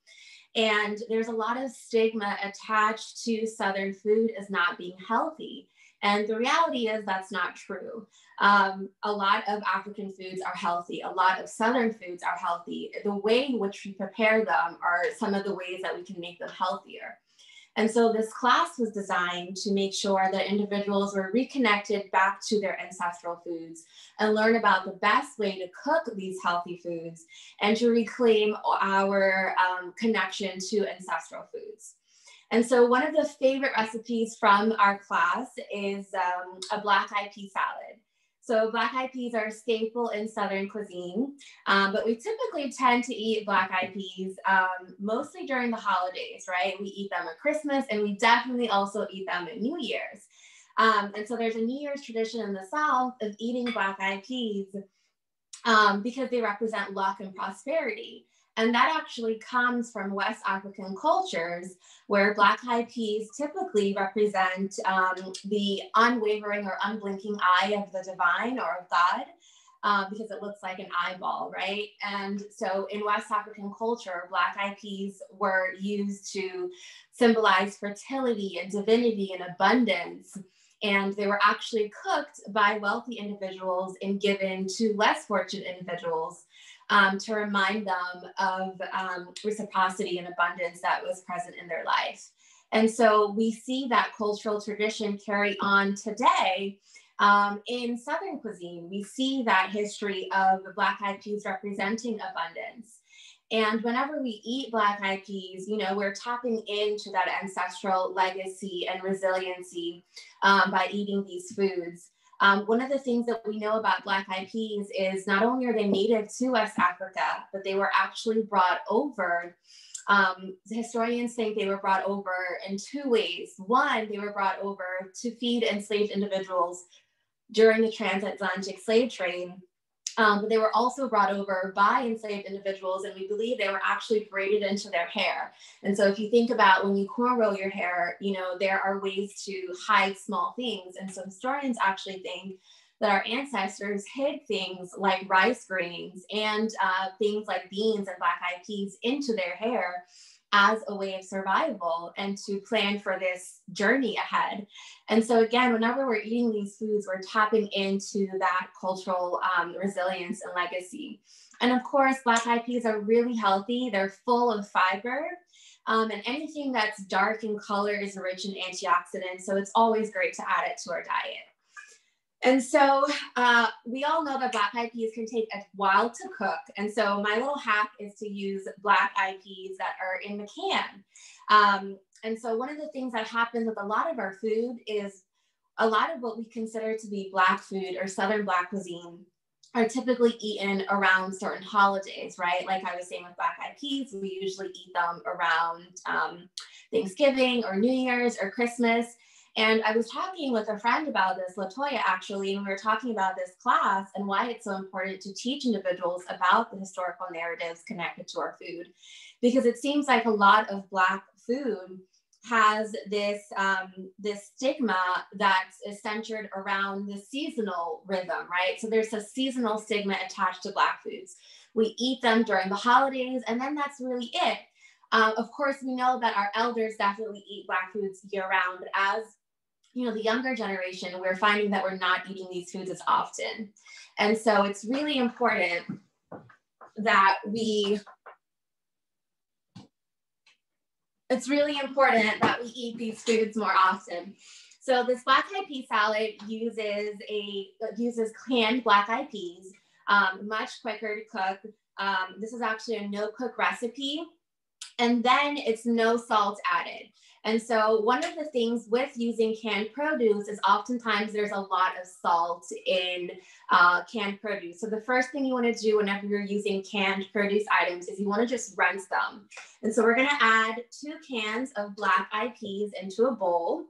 And there's a lot of stigma attached to Southern food as not being healthy. And the reality is that's not true. Um, a lot of African foods are healthy. A lot of Southern foods are healthy. The way in which we prepare them are some of the ways that we can make them healthier. And so this class was designed to make sure that individuals were reconnected back to their ancestral foods and learn about the best way to cook these healthy foods and to reclaim our um, connection to ancestral foods. And so one of the favorite recipes from our class is um, a black eyed pea salad. So black eyed peas are a staple in Southern cuisine, um, but we typically tend to eat black eyed peas um, mostly during the holidays, right? We eat them at Christmas and we definitely also eat them at New Year's. Um, and so there's a New Year's tradition in the South of eating black eyed peas um, because they represent luck and prosperity. And that actually comes from West African cultures where Black eyed peas typically represent um, the unwavering or unblinking eye of the divine or of God. Uh, because it looks like an eyeball, right? And so in West African culture, black eyed peas were used to symbolize fertility and divinity and abundance. And they were actually cooked by wealthy individuals and given to less fortunate individuals um, to remind them of um, reciprocity and abundance that was present in their life. And so we see that cultural tradition carry on today um, in Southern cuisine. We see that history of black eyed peas representing abundance. And whenever we eat black eyed peas, you know, we're tapping into that ancestral legacy and resiliency um, by eating these foods. Um, one of the things that we know about black eyed peas is not only are they native to West Africa, but they were actually brought over. Um, historians think they were brought over in two ways. One, they were brought over to feed enslaved individuals during the transatlantic slave trade. Um, but they were also brought over by enslaved individuals, and we believe they were actually braided into their hair. And so, if you think about when you cornrow your hair, you know, there are ways to hide small things. And so, historians actually think that our ancestors hid things like rice grains and uh, things like beans and black eyed peas into their hair as a way of survival and to plan for this journey ahead. And so, again, whenever we're eating these foods, we're tapping into that cultural um, resilience and legacy. And of course, black eyed peas are really healthy, they're full of fiber. Um, and anything that's dark in color is rich in antioxidants. So it's always great to add it to our diet. And so uh, we all know that black eyed peas can take a while to cook. And so my little hack is to use black eyed peas that are in the can. Um, and so one of the things that happens with a lot of our food is a lot of what we consider to be black food or Southern black cuisine are typically eaten around certain holidays, right? Like I was saying with black eyed peas, we usually eat them around um, Thanksgiving or New Year's or Christmas. And I was talking with a friend about this, Latoya actually, and we were talking about this class and why it's so important to teach individuals about the historical narratives connected to our food. Because it seems like a lot of Black food has this um, this stigma that is centered around the seasonal rhythm, right? So there's a seasonal stigma attached to Black foods. We eat them during the holidays, and then that's really it. Um, of course, we know that our elders definitely eat Black foods year round, but as you know, the younger generation, we're finding that we're not eating these foods as often. And so it's really important that we, it's really important that we eat these foods more often. So this black eyed pea salad uses a uses canned black eyed peas, um, much quicker to cook. Um, this is actually a no cook recipe, and then it's no salt added. And so one of the things with using canned produce is oftentimes there's a lot of salt in uh, canned produce. So the first thing you wanna do whenever you're using canned produce items is you wanna just rinse them. And so we're gonna add two cans of black eyed peas into a bowl.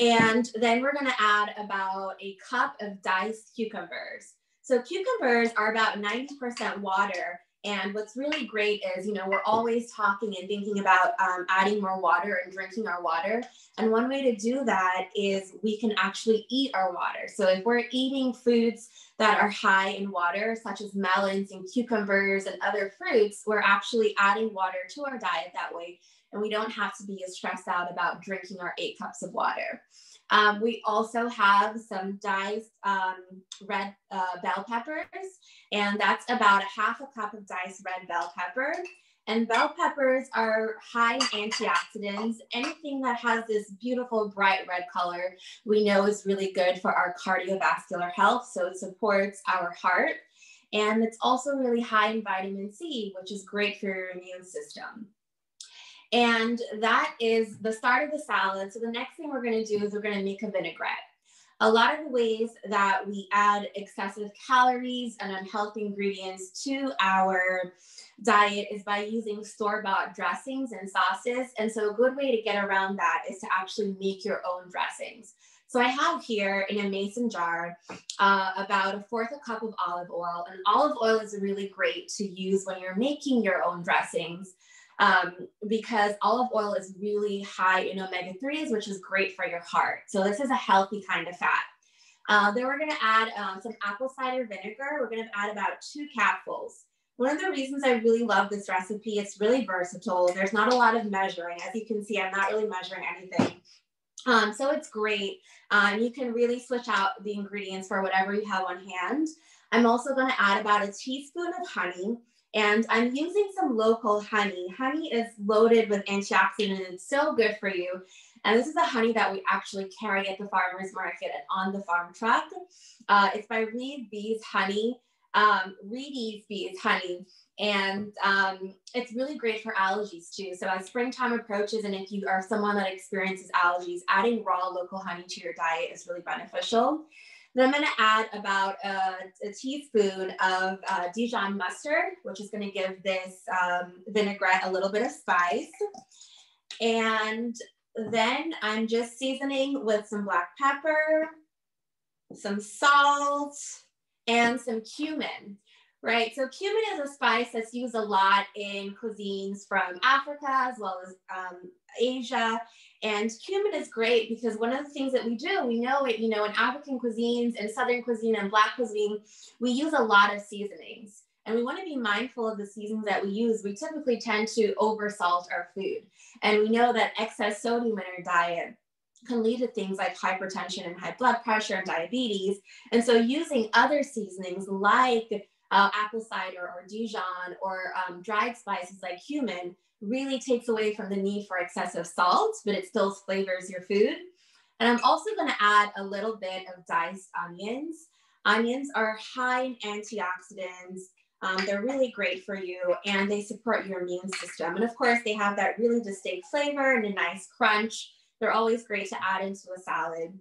And then we're gonna add about a cup of diced cucumbers. So cucumbers are about 90% water and what's really great is, you know, we're always talking and thinking about um, adding more water and drinking our water. And one way to do that is we can actually eat our water. So if we're eating foods that are high in water, such as melons and cucumbers and other fruits, we're actually adding water to our diet that way. And we don't have to be as stressed out about drinking our eight cups of water. Um, we also have some diced um, red uh, bell peppers, and that's about a half a cup of diced red bell pepper. And bell peppers are high in antioxidants. Anything that has this beautiful bright red color, we know is really good for our cardiovascular health. So it supports our heart. And it's also really high in vitamin C, which is great for your immune system. And that is the start of the salad. So the next thing we're gonna do is we're gonna make a vinaigrette. A lot of the ways that we add excessive calories and unhealthy ingredients to our diet is by using store-bought dressings and sauces. And so a good way to get around that is to actually make your own dressings. So I have here in a mason jar uh, about a fourth a cup of olive oil. And olive oil is really great to use when you're making your own dressings um, because olive oil is really high in omega 3s, which is great for your heart. So this is a healthy kind of fat. Uh, then we're gonna add um, some apple cider vinegar. We're gonna add about two capfuls. One of the reasons I really love this recipe, it's really versatile. There's not a lot of measuring. As you can see, I'm not really measuring anything. Um, so it's great. Um, you can really switch out the ingredients for whatever you have on hand. I'm also gonna add about a teaspoon of honey. And I'm using some local honey. Honey is loaded with antioxidants and it's so good for you. And this is the honey that we actually carry at the farmer's market and on the farm truck. Uh, it's by Reed Bees Honey, um, Reedy's Bees Honey. And um, it's really great for allergies too. So as springtime approaches, and if you are someone that experiences allergies, adding raw local honey to your diet is really beneficial. Then I'm gonna add about a, a teaspoon of uh, Dijon mustard, which is gonna give this um, vinaigrette a little bit of spice. And then I'm just seasoning with some black pepper, some salt, and some cumin right? So cumin is a spice that's used a lot in cuisines from Africa as well as um, Asia. And cumin is great because one of the things that we do, we know it, you know, in African cuisines and Southern cuisine and Black cuisine, we use a lot of seasonings. And we want to be mindful of the seasons that we use. We typically tend to oversalt our food. And we know that excess sodium in our diet can lead to things like hypertension and high blood pressure and diabetes. And so using other seasonings like uh, apple cider or Dijon or um, dried spices like cumin really takes away from the need for excessive salt, but it still flavors your food. And I'm also gonna add a little bit of diced onions. Onions are high in antioxidants. Um, they're really great for you and they support your immune system. And of course, they have that really distinct flavor and a nice crunch. They're always great to add into a salad.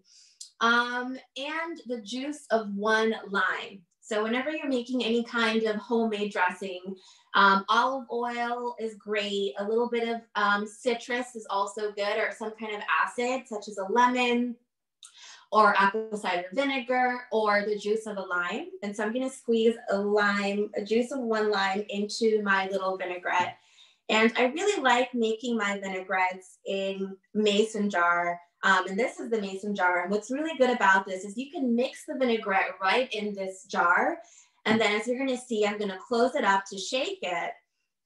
Um, and the juice of one lime. So whenever you're making any kind of homemade dressing, um, olive oil is great. A little bit of um, citrus is also good or some kind of acid such as a lemon or apple cider vinegar or the juice of a lime. And so I'm gonna squeeze a lime, a juice of one lime into my little vinaigrette. And I really like making my vinaigrettes in mason jar um, and this is the mason jar. And what's really good about this is you can mix the vinaigrette right in this jar. And then as you're gonna see, I'm gonna close it up to shake it.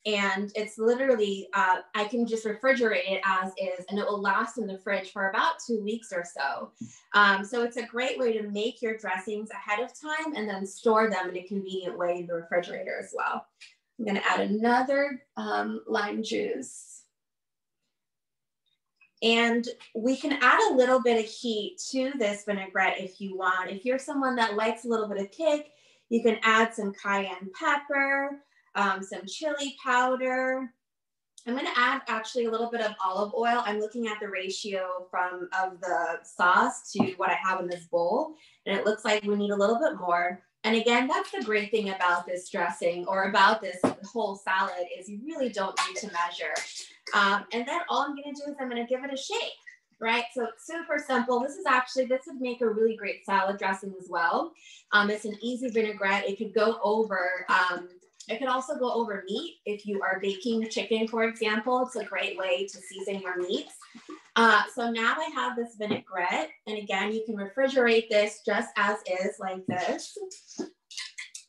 And it's literally, uh, I can just refrigerate it as is and it will last in the fridge for about two weeks or so. Um, so it's a great way to make your dressings ahead of time and then store them in a convenient way in the refrigerator as well. I'm gonna add another um, lime juice. And we can add a little bit of heat to this vinaigrette if you want. If you're someone that likes a little bit of kick, you can add some cayenne pepper, um, some chili powder. I'm gonna add actually a little bit of olive oil. I'm looking at the ratio from of the sauce to what I have in this bowl. And it looks like we need a little bit more. And again, that's the great thing about this dressing or about this whole salad is you really don't need to measure. Um, and then all I'm gonna do is I'm gonna give it a shake, right? So super simple. This is actually, this would make a really great salad dressing as well. Um, it's an easy vinaigrette. It could go over, um, it could also go over meat. If you are baking chicken, for example, it's a great way to season your meats. Uh, so now I have this vinaigrette, and again, you can refrigerate this just as is like this.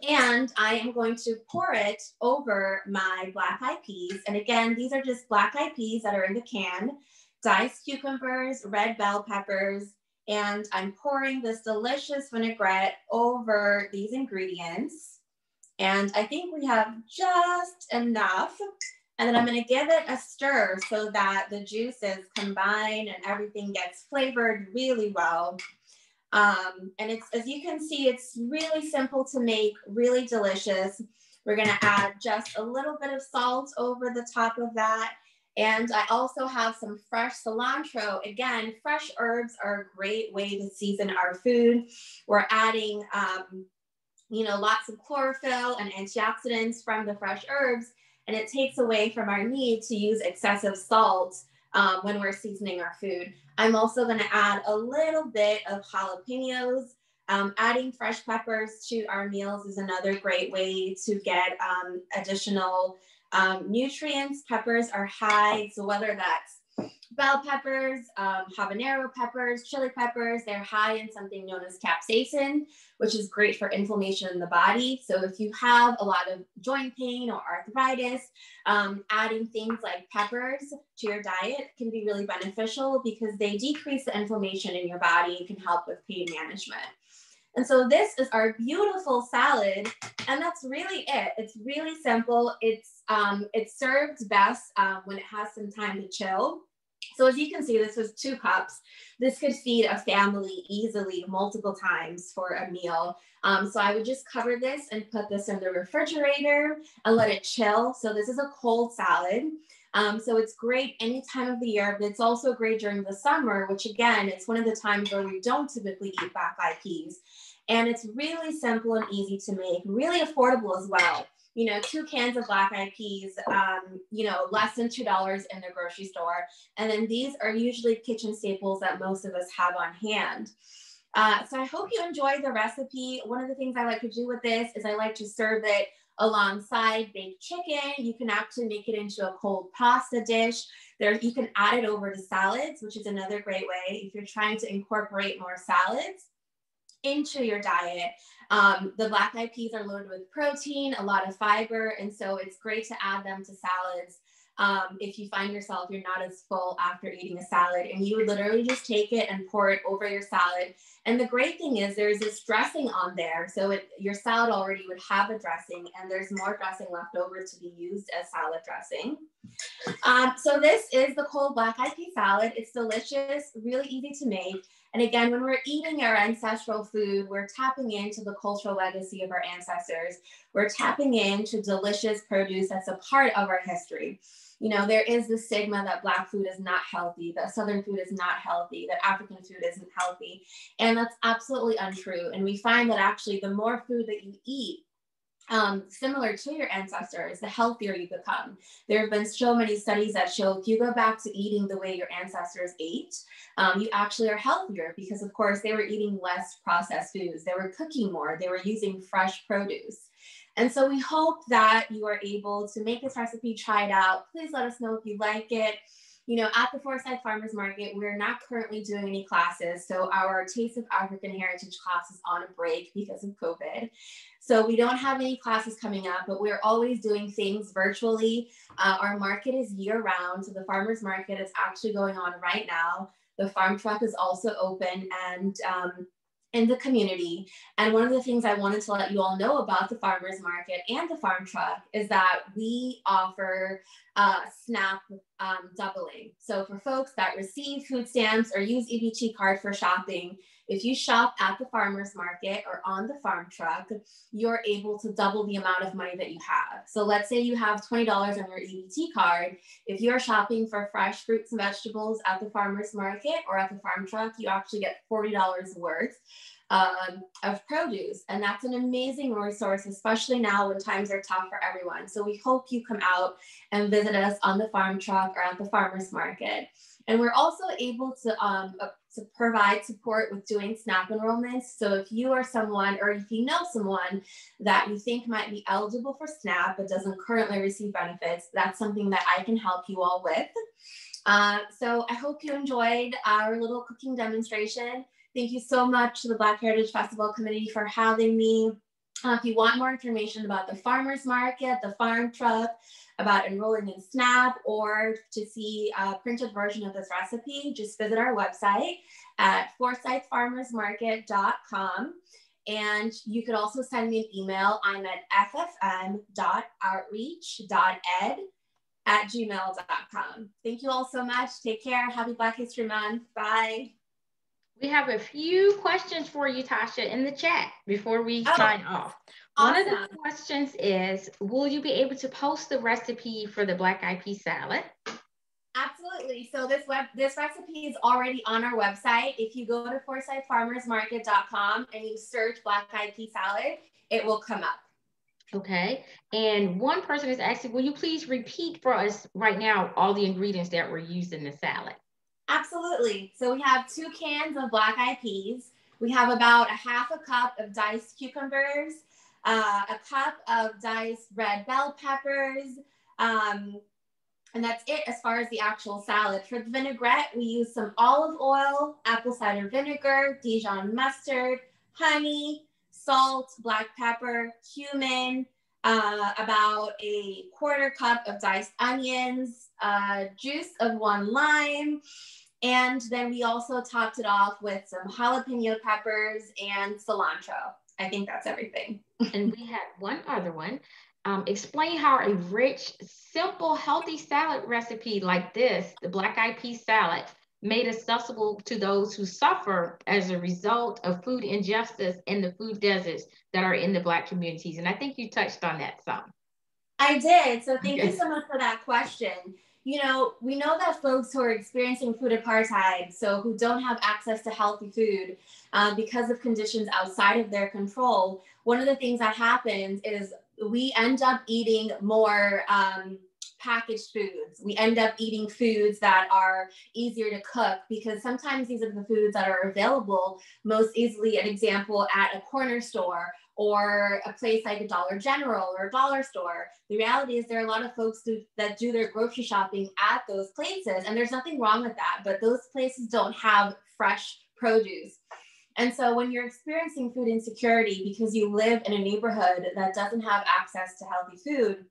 And I am going to pour it over my black eyed peas. And again, these are just black eyed peas that are in the can, diced cucumbers, red bell peppers, and I'm pouring this delicious vinaigrette over these ingredients. And I think we have just enough. And then I'm gonna give it a stir so that the juices combine and everything gets flavored really well. Um, and it's, as you can see, it's really simple to make, really delicious. We're gonna add just a little bit of salt over the top of that. And I also have some fresh cilantro. Again, fresh herbs are a great way to season our food. We're adding, um, you know, lots of chlorophyll and antioxidants from the fresh herbs, and it takes away from our need to use excessive salt um, when we're seasoning our food. I'm also gonna add a little bit of jalapenos. Um, adding fresh peppers to our meals is another great way to get um, additional um, nutrients. Peppers are high, so whether that's bell peppers, um, habanero peppers, chili peppers, they're high in something known as capsaicin, which is great for inflammation in the body. So if you have a lot of joint pain or arthritis, um, adding things like peppers to your diet can be really beneficial because they decrease the inflammation in your body and can help with pain management. And so this is our beautiful salad, and that's really it. It's really simple. It's um, it's served best um, when it has some time to chill. So as you can see, this was two cups. This could feed a family easily multiple times for a meal. Um, so I would just cover this and put this in the refrigerator and let it chill. So this is a cold salad. Um, so it's great any time of the year, but it's also great during the summer, which again, it's one of the times where we don't typically eat black eyed peas. And it's really simple and easy to make, really affordable as well you know, two cans of black eyed peas, um, you know, less than $2 in the grocery store. And then these are usually kitchen staples that most of us have on hand. Uh, so I hope you enjoy the recipe. One of the things I like to do with this is I like to serve it alongside baked chicken. You can actually make it into a cold pasta dish. There, you can add it over to salads, which is another great way if you're trying to incorporate more salads into your diet. Um, the black eyed peas are loaded with protein, a lot of fiber, and so it's great to add them to salads. Um, if you find yourself you're not as full after eating a salad, and you would literally just take it and pour it over your salad. And the great thing is there's this dressing on there, so it, your salad already would have a dressing, and there's more dressing left over to be used as salad dressing. Um, so this is the cold black eyed pea salad. It's delicious, really easy to make. And again, when we're eating our ancestral food, we're tapping into the cultural legacy of our ancestors. We're tapping into delicious produce that's a part of our history. You know, there is the stigma that Black food is not healthy, that Southern food is not healthy, that African food isn't healthy. And that's absolutely untrue. And we find that actually the more food that you eat, um, similar to your ancestors, the healthier you become. There have been so many studies that show if you go back to eating the way your ancestors ate, um, you actually are healthier because, of course, they were eating less processed foods. They were cooking more. They were using fresh produce. And so we hope that you are able to make this recipe, try it out. Please let us know if you like it you know, at the Forsyth Farmers Market, we're not currently doing any classes. So our Taste of African Heritage class is on a break because of COVID. So we don't have any classes coming up, but we're always doing things virtually. Uh, our market is year round. So the farmers market is actually going on right now. The farm truck is also open and um, in the community. And one of the things I wanted to let you all know about the farmers market and the farm truck is that we offer uh, SNAP um, doubling. So for folks that receive food stamps or use EBT card for shopping, if you shop at the farmer's market or on the farm truck, you're able to double the amount of money that you have. So let's say you have $20 on your EBT card. If you're shopping for fresh fruits and vegetables at the farmer's market or at the farm truck, you actually get $40 worth um, of produce. And that's an amazing resource, especially now when times are tough for everyone. So we hope you come out and visit us on the farm truck or at the farmer's market. And we're also able to, um, uh, to provide support with doing SNAP enrollments. So if you are someone or if you know someone that you think might be eligible for SNAP but doesn't currently receive benefits, that's something that I can help you all with. Uh, so I hope you enjoyed our little cooking demonstration. Thank you so much to the Black Heritage Festival Committee for having me. Uh, if you want more information about the farmer's market, the farm truck, about enrolling in SNAP, or to see a printed version of this recipe, just visit our website at forsythfarmersmarket.com. And you could also send me an email. I'm at ffm.outreach.ed at gmail.com. Thank you all so much. Take care. Happy Black History Month. Bye. We have a few questions for you, Tasha, in the chat before we oh, sign off. One of the questions is, will you be able to post the recipe for the black eyed pea salad? Absolutely. So this web this recipe is already on our website. If you go to forsythfarmersmarket.com and you search black eyed pea salad, it will come up. Okay. And one person is asking, will you please repeat for us right now all the ingredients that were used in the salad? Absolutely. So we have two cans of black eyed peas. We have about a half a cup of diced cucumbers, uh, a cup of diced red bell peppers, um, and that's it as far as the actual salad. For the vinaigrette, we use some olive oil, apple cider vinegar, Dijon mustard, honey, salt, black pepper, cumin, uh, about a quarter cup of diced onions, uh, juice of one lime, and then we also topped it off with some jalapeno peppers and cilantro. I think that's everything. and we had one other one. Um, explain how a rich, simple, healthy salad recipe like this, the black eyed pea salad, made accessible to those who suffer as a result of food injustice in the food deserts that are in the Black communities. And I think you touched on that some. I did. So thank okay. you so much for that question you know, we know that folks who are experiencing food apartheid, so who don't have access to healthy food um, because of conditions outside of their control, one of the things that happens is we end up eating more um, packaged foods. We end up eating foods that are easier to cook because sometimes these are the foods that are available most easily, an example, at a corner store or a place like a Dollar General or a dollar store. The reality is there are a lot of folks who, that do their grocery shopping at those places, and there's nothing wrong with that, but those places don't have fresh produce. And so when you're experiencing food insecurity because you live in a neighborhood that doesn't have access to healthy food,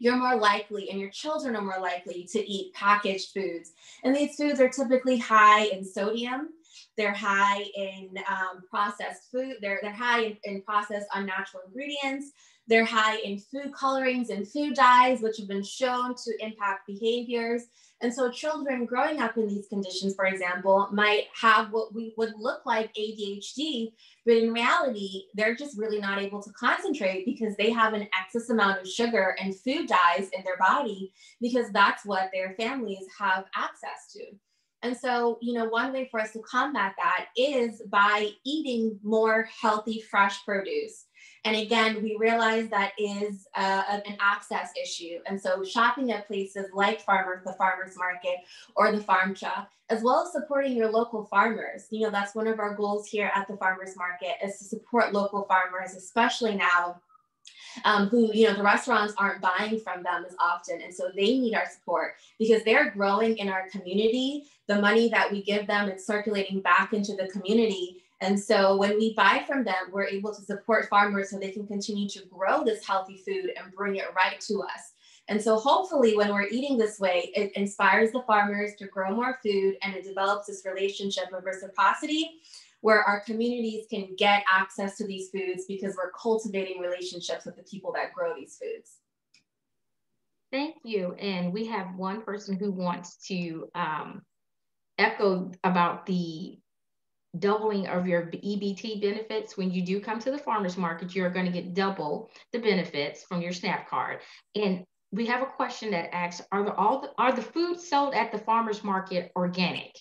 you're more likely and your children are more likely to eat packaged foods. And these foods are typically high in sodium, they're high in um, processed food. They're, they're high in, in processed unnatural ingredients. They're high in food colorings and food dyes, which have been shown to impact behaviors. And so children growing up in these conditions, for example, might have what we would look like ADHD, but in reality, they're just really not able to concentrate because they have an excess amount of sugar and food dyes in their body because that's what their families have access to. And so, you know, one way for us to combat that is by eating more healthy, fresh produce. And again, we realize that is uh, an access issue. And so, shopping at places like farmers, the farmers market, or the farm truck, as well as supporting your local farmers. You know, that's one of our goals here at the farmers market is to support local farmers, especially now um, who, you know, the restaurants aren't buying from them as often. And so they need our support because they're growing in our community. The money that we give them is circulating back into the community. And so when we buy from them, we're able to support farmers so they can continue to grow this healthy food and bring it right to us. And so hopefully when we're eating this way, it inspires the farmers to grow more food and it develops this relationship of reciprocity where our communities can get access to these foods because we're cultivating relationships with the people that grow these foods. Thank you. And we have one person who wants to um, echo about the doubling of your EBT benefits. When you do come to the farmer's market, you're going to get double the benefits from your SNAP card. And we have a question that asks, are the, all the, are the foods sold at the farmer's market organic?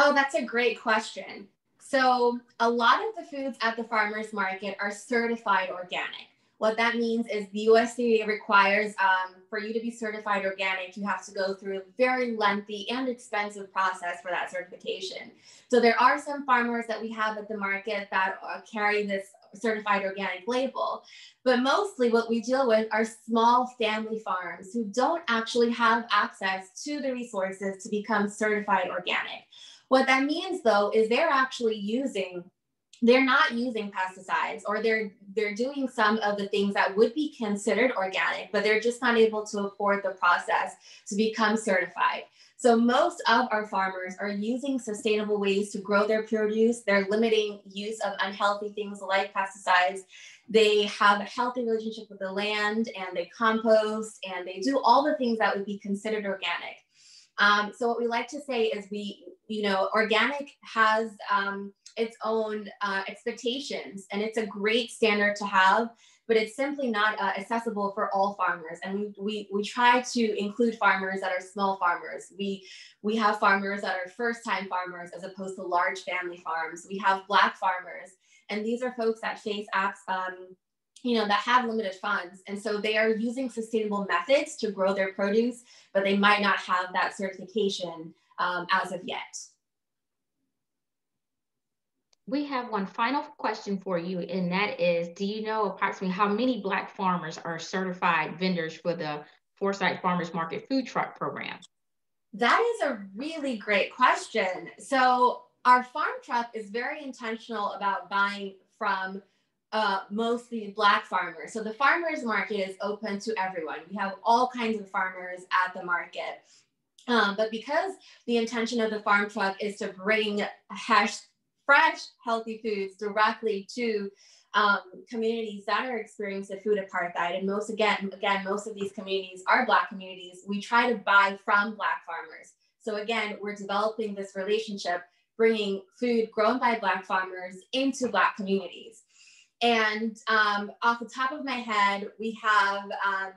Oh, that's a great question. So a lot of the foods at the farmer's market are certified organic. What that means is the USDA requires um, for you to be certified organic, you have to go through a very lengthy and expensive process for that certification. So there are some farmers that we have at the market that uh, carry this certified organic label, but mostly what we deal with are small family farms who don't actually have access to the resources to become certified organic. What that means though is they're actually using they're not using pesticides or they're they're doing some of the things that would be considered organic but they're just not able to afford the process to become certified. So most of our farmers are using sustainable ways to grow their produce. They're limiting use of unhealthy things like pesticides. They have a healthy relationship with the land and they compost and they do all the things that would be considered organic um, so what we like to say is we you know organic has um, its own uh, expectations and it's a great standard to have but it's simply not uh, accessible for all farmers. And we, we try to include farmers that are small farmers. We we have farmers that are first time farmers as opposed to large family farms. We have black farmers and these are folks that face acts um, you know that have limited funds and so they are using sustainable methods to grow their produce but they might not have that certification um, as of yet we have one final question for you, and that is Do you know approximately how many Black farmers are certified vendors for the Forsyth Farmers Market Food Truck Program? That is a really great question. So, our farm truck is very intentional about buying from uh, mostly Black farmers. So, the farmers market is open to everyone. We have all kinds of farmers at the market. Um, but because the intention of the farm truck is to bring hash fresh, healthy foods directly to um, communities that are experiencing food apartheid. And most again, again, most of these communities are Black communities. We try to buy from Black farmers. So again, we're developing this relationship, bringing food grown by Black farmers into Black communities. And um, off the top of my head, we have, um,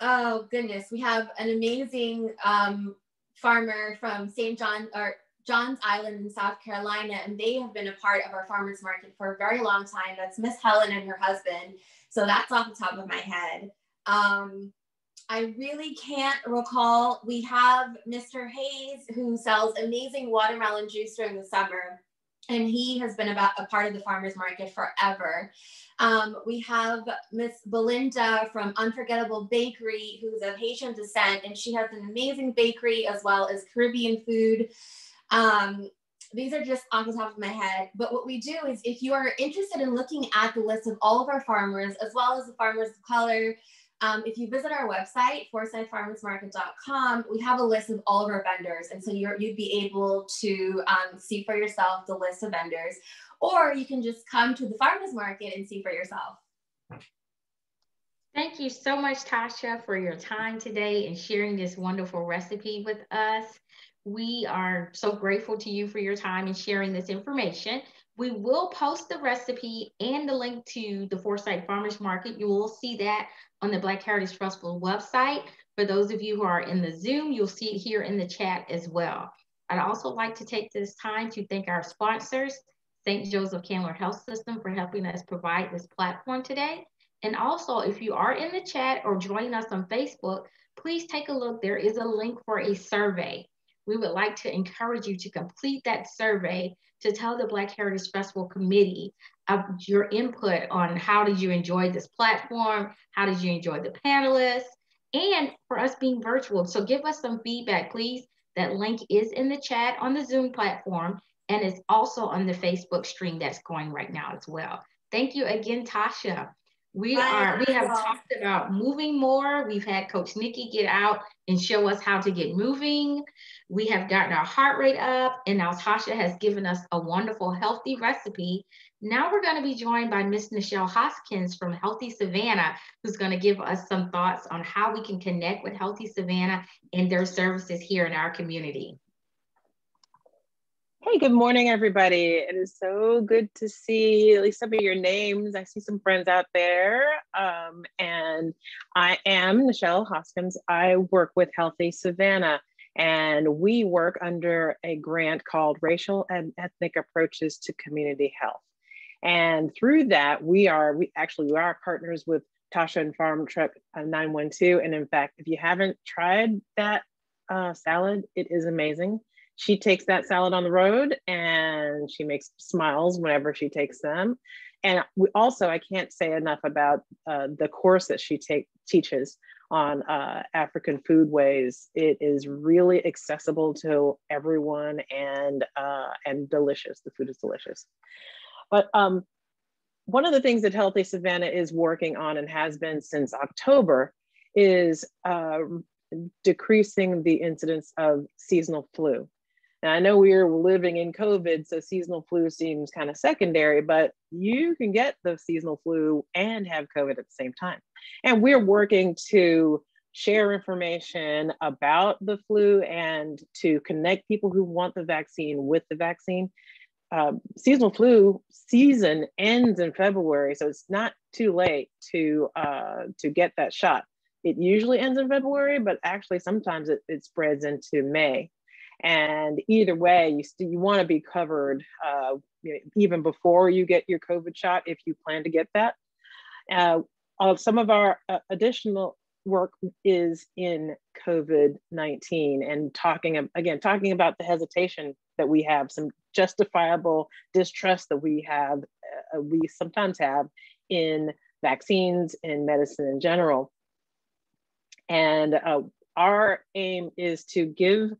oh goodness, we have an amazing um, farmer from St. John, or Johns Island in South Carolina, and they have been a part of our farmers market for a very long time. That's Miss Helen and her husband. So that's off the top of my head. Um, I really can't recall. We have Mr. Hayes who sells amazing watermelon juice during the summer, and he has been about a part of the farmers market forever. Um, we have Miss Belinda from Unforgettable Bakery, who's of Haitian descent, and she has an amazing bakery as well as Caribbean food. Um, these are just off the top of my head. But what we do is if you are interested in looking at the list of all of our farmers, as well as the farmers of color, um, if you visit our website, forsythfarmersmarket.com, we have a list of all of our vendors. And so you would be able to um, see for yourself the list of vendors, or you can just come to the farmers market and see for yourself. Thank you so much, Tasha, for your time today and sharing this wonderful recipe with us. We are so grateful to you for your time and sharing this information. We will post the recipe and the link to the Forsyth Farmers Market. You will see that on the Black Heritage Festival website. For those of you who are in the Zoom, you'll see it here in the chat as well. I'd also like to take this time to thank our sponsors, St. Joseph Candler Health System for helping us provide this platform today. And also, if you are in the chat or joining us on Facebook, please take a look. There is a link for a survey we would like to encourage you to complete that survey to tell the Black Heritage Festival Committee of your input on how did you enjoy this platform, how did you enjoy the panelists, and for us being virtual. So give us some feedback, please. That link is in the chat on the Zoom platform and is also on the Facebook stream that's going right now as well. Thank you again, Tasha. We are, we have um, talked about moving more. We've had Coach Nikki get out and show us how to get moving. We have gotten our heart rate up, and now Tasha has given us a wonderful, healthy recipe. Now we're going to be joined by Miss Nichelle Hoskins from Healthy Savannah, who's going to give us some thoughts on how we can connect with Healthy Savannah and their services here in our community. Hey, good morning, everybody. It is so good to see at least some of your names. I see some friends out there. Um, and I am Nichelle Hoskins. I work with Healthy Savannah, and we work under a grant called Racial and Ethnic Approaches to Community Health. And through that, we are, we actually, we are partners with Tasha and Farm Truck uh, 912. And in fact, if you haven't tried that uh, salad, it is amazing she takes that salad on the road and she makes smiles whenever she takes them. And we also, I can't say enough about uh, the course that she take, teaches on uh, African foodways. It is really accessible to everyone and uh, and delicious. The food is delicious. But um, one of the things that Healthy Savannah is working on and has been since October is uh, decreasing the incidence of seasonal flu. Now, I know we're living in COVID, so seasonal flu seems kind of secondary, but you can get the seasonal flu and have COVID at the same time. And we're working to share information about the flu and to connect people who want the vaccine with the vaccine. Um, seasonal flu season ends in February, so it's not too late to uh, to get that shot. It usually ends in February, but actually sometimes it, it spreads into May. And either way, you st- you want to be covered uh, even before you get your COVID shot if you plan to get that. Uh, uh, some of our uh, additional work is in COVID 19 and talking again, talking about the hesitation that we have, some justifiable distrust that we have, uh, we sometimes have in vaccines and medicine in general. And uh, our aim is to give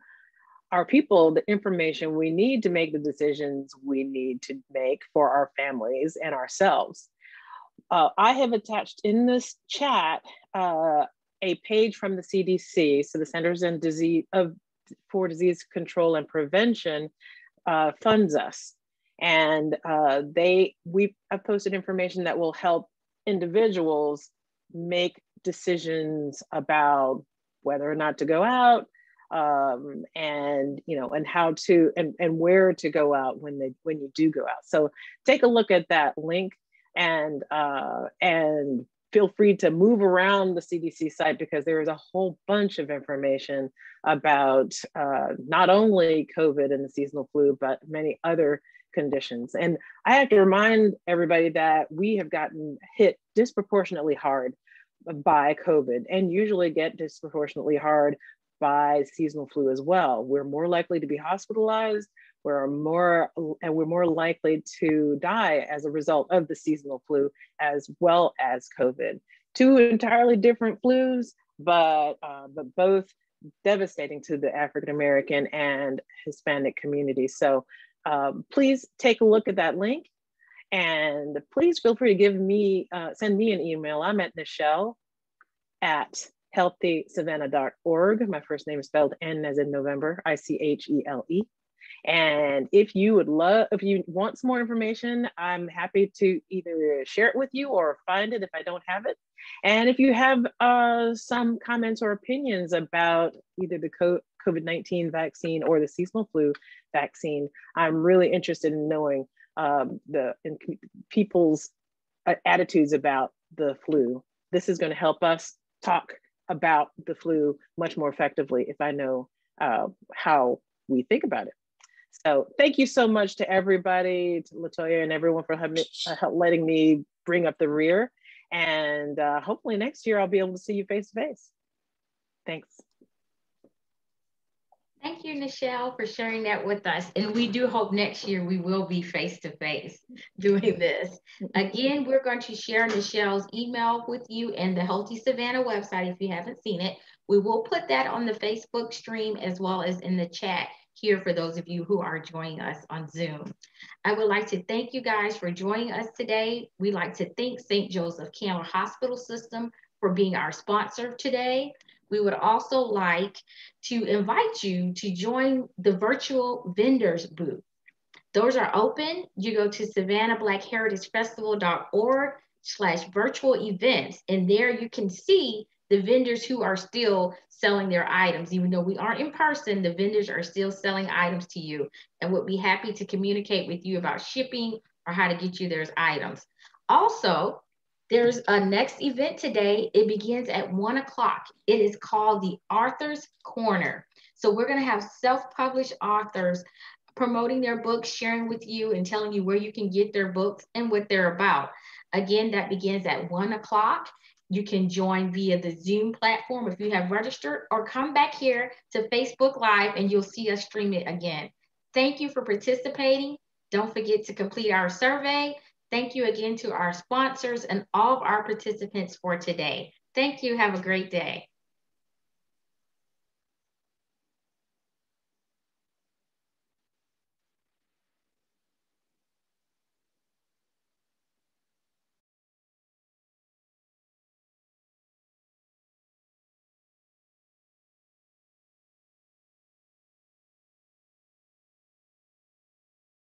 our people the information we need to make the decisions we need to make for our families and ourselves. Uh, I have attached in this chat uh, a page from the CDC, so the Centers and Disease of for Disease Control and Prevention uh, funds us, and uh, they we have posted information that will help individuals make decisions about whether or not to go out, um, and you know and how to and, and where to go out when they when you do go out. So take a look at that link and uh, and feel free to move around the cdc site because there is a whole bunch of information about uh, not only covid and the seasonal flu but many other conditions. And i have to remind everybody that we have gotten hit disproportionately hard by COVID and usually get disproportionately hard by seasonal flu as well. We're more likely to be hospitalized. We're more and we're more likely to die as a result of the seasonal flu as well as COVID. Two entirely different flus, but uh, but both devastating to the African American and Hispanic community. So um, please take a look at that link, and please feel free to give me uh, send me an email. I'm at Nichelle at healthysavannah.org. My first name is spelled N as in November, I C H E L E. And if you would love, if you want some more information, I'm happy to either share it with you or find it if I don't have it. And if you have uh, some comments or opinions about either the COVID 19 vaccine or the seasonal flu vaccine, I'm really interested in knowing um, the in people's uh, attitudes about the flu. This is going to help us talk about the flu much more effectively if I know uh, how we think about it. So thank you so much to everybody, to Latoya and everyone for having, uh, letting me bring up the rear. And uh, hopefully next year I'll be able to see you face to face. Thanks. Thank you, Nichelle, for sharing that with us. And we do hope next year we will be face to face doing this. Again, we're going to share Nichelle's email with you and the Healthy Savannah website if you haven't seen it. We will put that on the Facebook stream as well as in the chat here for those of you who are joining us on Zoom. I would like to thank you guys for joining us today. We'd like to thank St. Joseph Candler Hospital System for being our sponsor today. We would also like to invite you to join the virtual vendors booth. Those are open. You go to SavannahBlackHeritageFestival.org slash virtual events, and there you can see the vendors who are still selling their items. Even though we aren't in person, the vendors are still selling items to you and would be happy to communicate with you about shipping or how to get you those items. Also, there's a next event today. It begins at one o'clock. It is called the Author's Corner. So we're going to have self-published authors promoting their books, sharing with you and telling you where you can get their books and what they're about. Again, that begins at one o'clock. You can join via the Zoom platform if you have registered or come back here to Facebook Live and you'll see us stream it again. Thank you for participating. Don't forget to complete our survey. Thank you again to our sponsors and all of our participants for today. Thank you. Have a great day.